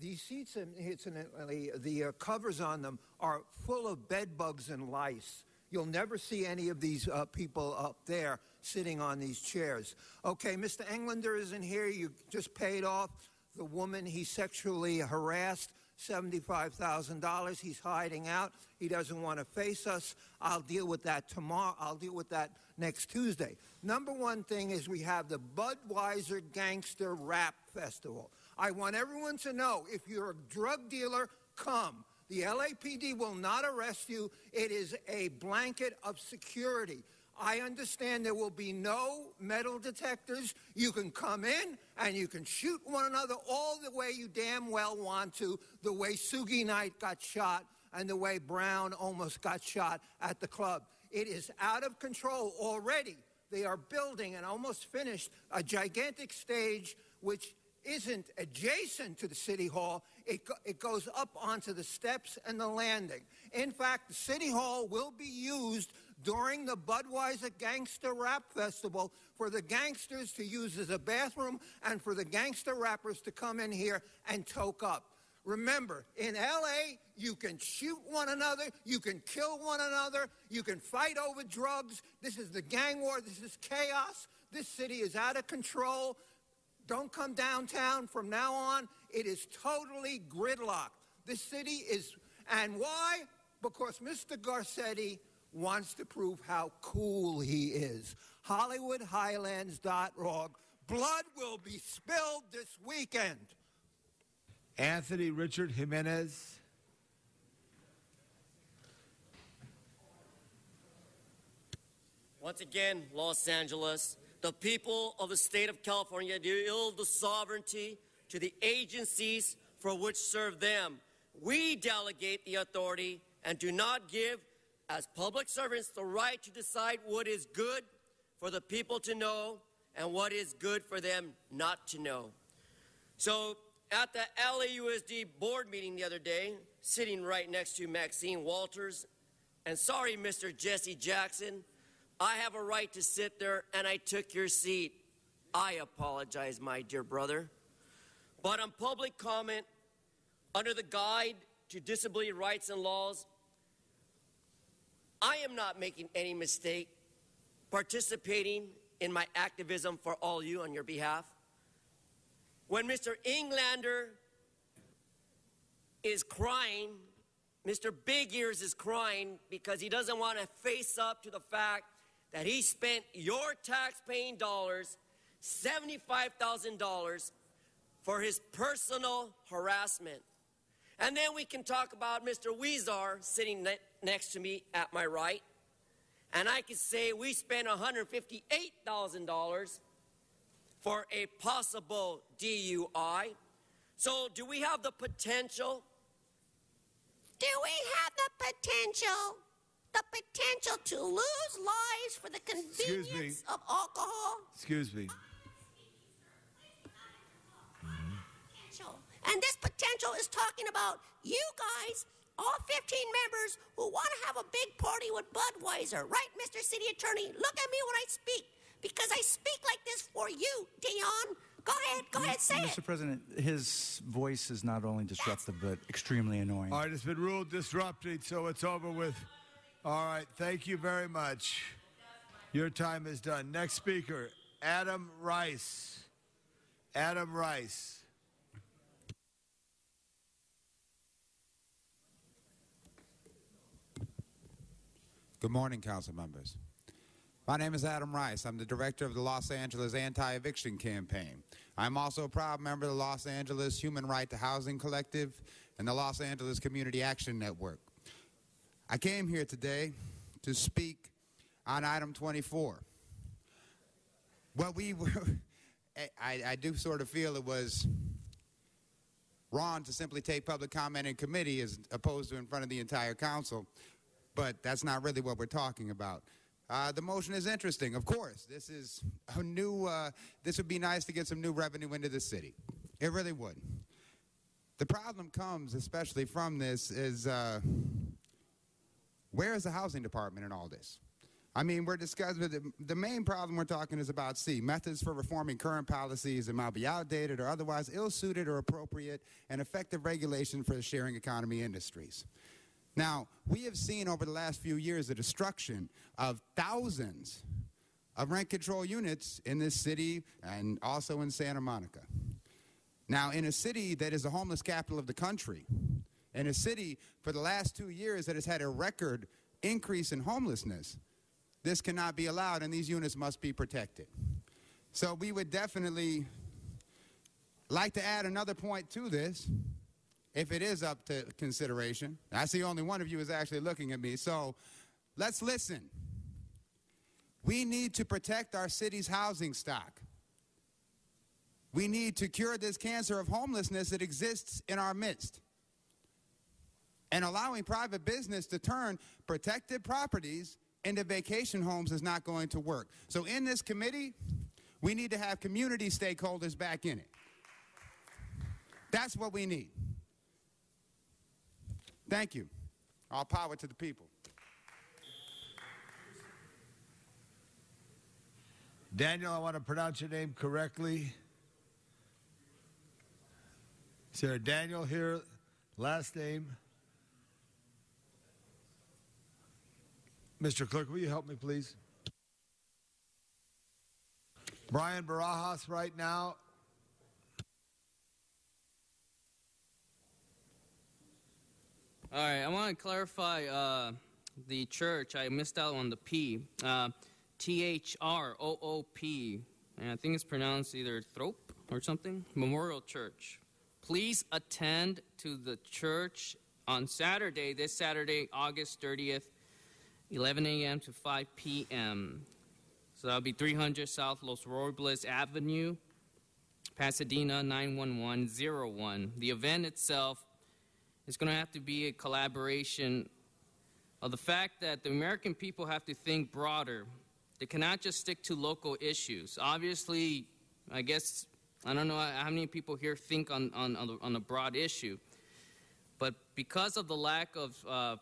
these seats, incidentally, the uh, covers on them are full of bed bugs and lice. You'll never see any of these uh, people up there sitting on these chairs. Okay, Mr. Englander isn't here. You just paid off the woman he sexually harassed $75,000. He's hiding out. He doesn't want to face us. I'll deal with that tomorrow. I'll deal with that next Tuesday. Number one thing is we have the Budweiser Gangster Rap Festival. I want everyone to know if you're a drug dealer, come. The LAPD will not arrest you. It is a blanket of security. I understand there will be no metal detectors. You can come in and you can shoot one another all the way you damn well want to, the way Suge Knight got shot and the way Brown almost got shot at the club. It is out of control already. They are building and almost finished a gigantic stage which isn't adjacent to the City Hall. It, go, it goes up onto the steps and the landing. In fact, the City Hall will be used during the Budweiser Gangster Rap Festival for the gangsters to use as a bathroom and for the gangster rappers to come in here and toke up. Remember, in LA, you can shoot one another, you can kill one another, you can fight over drugs. This is the gang war, this is chaos. This city is out of control. Don't come downtown from now on. It is totally gridlocked. This city is, and why? Because Mr. Garcetti wants to prove how cool he is. HollywoodHighlands.org. Blood will be spilled this weekend. Anthony Richard Jimenez. Once again, Los Angeles, the people of the state of California yield the sovereignty to the agencies for which serve them. We delegate the authority and do not give, as public servants, the right to decide what is good for the people to know and what is good for them not to know. So, at the LAUSD board meeting the other day, sitting right next to Maxine Walters, and sorry, Mr. Jesse Jackson, I have a right to sit there and I took your seat. I apologize, my dear brother. But on public comment, under the Guide to Disability Rights and Laws, I am not making any mistake participating in my activism for all you on your behalf. When Mr. Englander is crying, Mr. Big Ears is crying because he doesn't want to face up to the fact that he spent your tax-paying dollars, $75,000, for his personal harassment. And then we can talk about Mr. Huizar sitting ne next to me at my right. And I could say we spent $158,000 for a possible DUI. So, do we have the potential? Do we have the potential? The potential to lose lives for the convenience of alcohol? Excuse me. And this potential is talking about you guys, all 15 members who want to have a big party with Budweiser. Right, Mr. City Attorney? Look at me when I speak because I speak like this for you, Dion. Go ahead, go ahead, say Mr. it. President, his voice is not only disruptive but extremely annoying. All right, it's been ruled disrupted, so it's over with. All right, thank you very much. Your time is done. Next speaker, Adam Rice. Adam Rice. Good morning, council members. My name is Adam Rice. I'm the director of the Los Angeles Anti-Eviction Campaign. I'm also a proud member of the Los Angeles Human Right to Housing Collective and the Los Angeles Community Action Network. I came here today to speak on item 24. Well, we were. I, I do sort of feel it was wrong to simply take public comment in committee as opposed to in front of the entire council, but that's not really what we're talking about. Uh, the motion is interesting, of course. This is a new. Uh, this would be nice to get some new revenue into the city. It really would. The problem comes, especially from this, is uh, where is the housing department in all this? I mean, we're discussing the, the main problem we're talking is about C methods for reforming current policies that might be outdated or otherwise ill suited or appropriate and effective regulation for the sharing economy industries. Now, we have seen over the last few years the destruction of thousands of rent control units in this city and also in Santa Monica. Now, in a city that is the homeless capital of the country, in a city for the last two years that has had a record increase in homelessness, this cannot be allowed and these units must be protected. So we would definitely like to add another point to this if it is up to consideration. I see only one of you is actually looking at me. So let's listen. We need to protect our city's housing stock. We need to cure this cancer of homelessness that exists in our midst. And allowing private business to turn protected properties into vacation homes is not going to work. So in this committee, we need to have community stakeholders back in it. That's what we need. Thank you. All power to the people. Daniel, I want to pronounce your name correctly. Is there Daniel here? Last name? Mr. Clerk, will you help me, please? Brian Barajas, right now. All right, I want to clarify uh, the church. I missed out on the P. Uh, T H R O O P. And I think it's pronounced either Throp or something. Memorial Church. Please attend to the church on Saturday, this Saturday, August 30th, 11 a.m. to 5 p.m. So that'll be 300 South Los Robles Avenue, Pasadena 91101. The event itself is going to have to be a collaboration of the fact that the American people have to think broader. They cannot just stick to local issues. Obviously, I guess, I don't know how many people here think on, on, on a broad issue, but because of the lack of uh,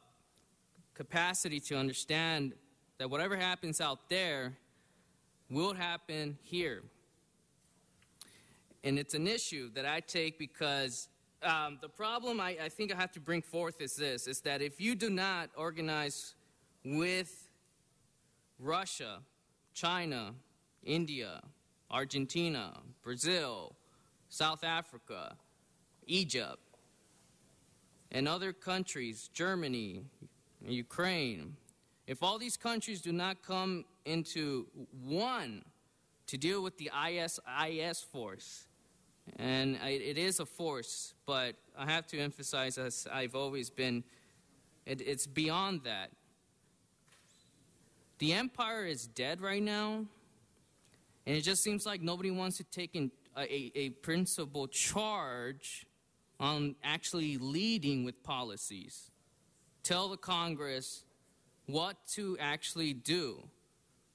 capacity to understand that whatever happens out there will happen here. And it's an issue that I take because um, the problem I, I think I have to bring forth is this is that if you do not organize with Russia, China, India, Argentina, Brazil, South Africa, Egypt, and other countries, Germany, Ukraine, if all these countries do not come into one to deal with the ISIS force, and it is a force, but I have to emphasize, as I've always been, it, it's beyond that. The empire is dead right now, and it just seems like nobody wants to take in a, a, a principal charge on actually leading with policies. Tell the Congress what to actually do.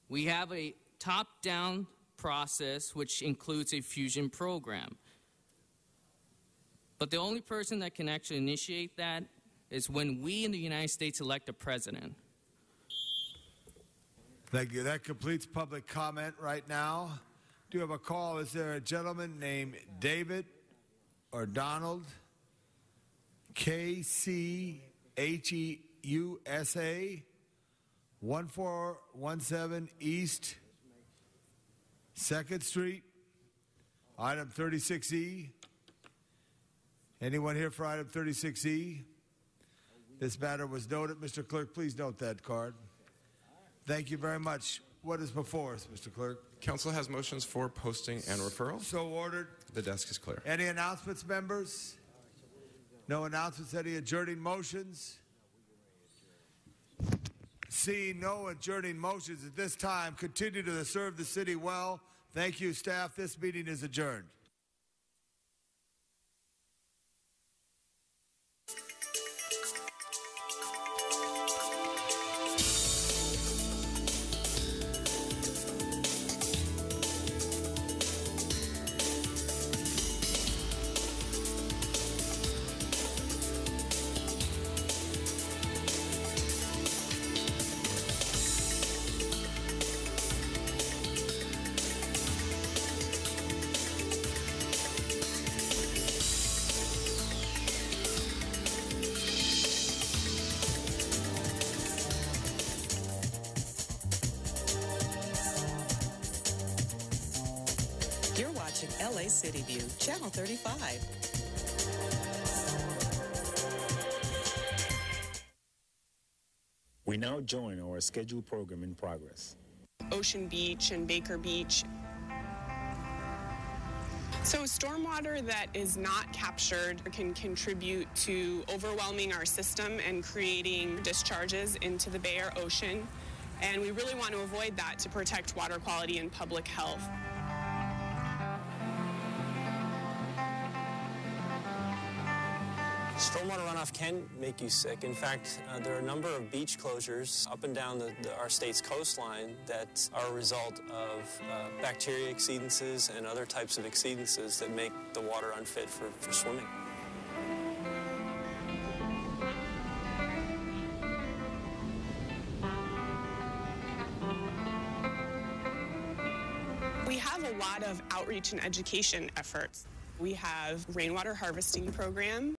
We have a top down process which includes a fusion program. But the only person that can actually initiate that is when we in the United States elect a president. Thank you. That completes public comment right now. Do you have a call? Is there a gentleman named David or Donald? K C H E U S A 1417 East 2nd Street, item 36E. Anyone here for item 36E? This matter was noted. Mr. Clerk, please note that card. Thank you very much. What is before us, Mr. Clerk? Council has motions for posting and referral. So ordered. The desk is clear. Any announcements, members? No announcements. Any adjourning motions? Seeing no adjourning motions at this time, continue to serve the city well. Thank you, staff. This meeting is adjourned. Join our scheduled program in progress. Ocean Beach and Baker Beach. So, stormwater that is not captured can contribute to overwhelming our system and creating discharges into the Bay or ocean. And we really want to avoid that to protect water quality and public health. Stormwater runoff can make you sick. In fact, uh, there are a number of beach closures up and down the, the, our state's coastline that are a result of uh, bacteria exceedances and other types of exceedances that make the water unfit for, for swimming. We have a lot of outreach and education efforts. We have rainwater harvesting program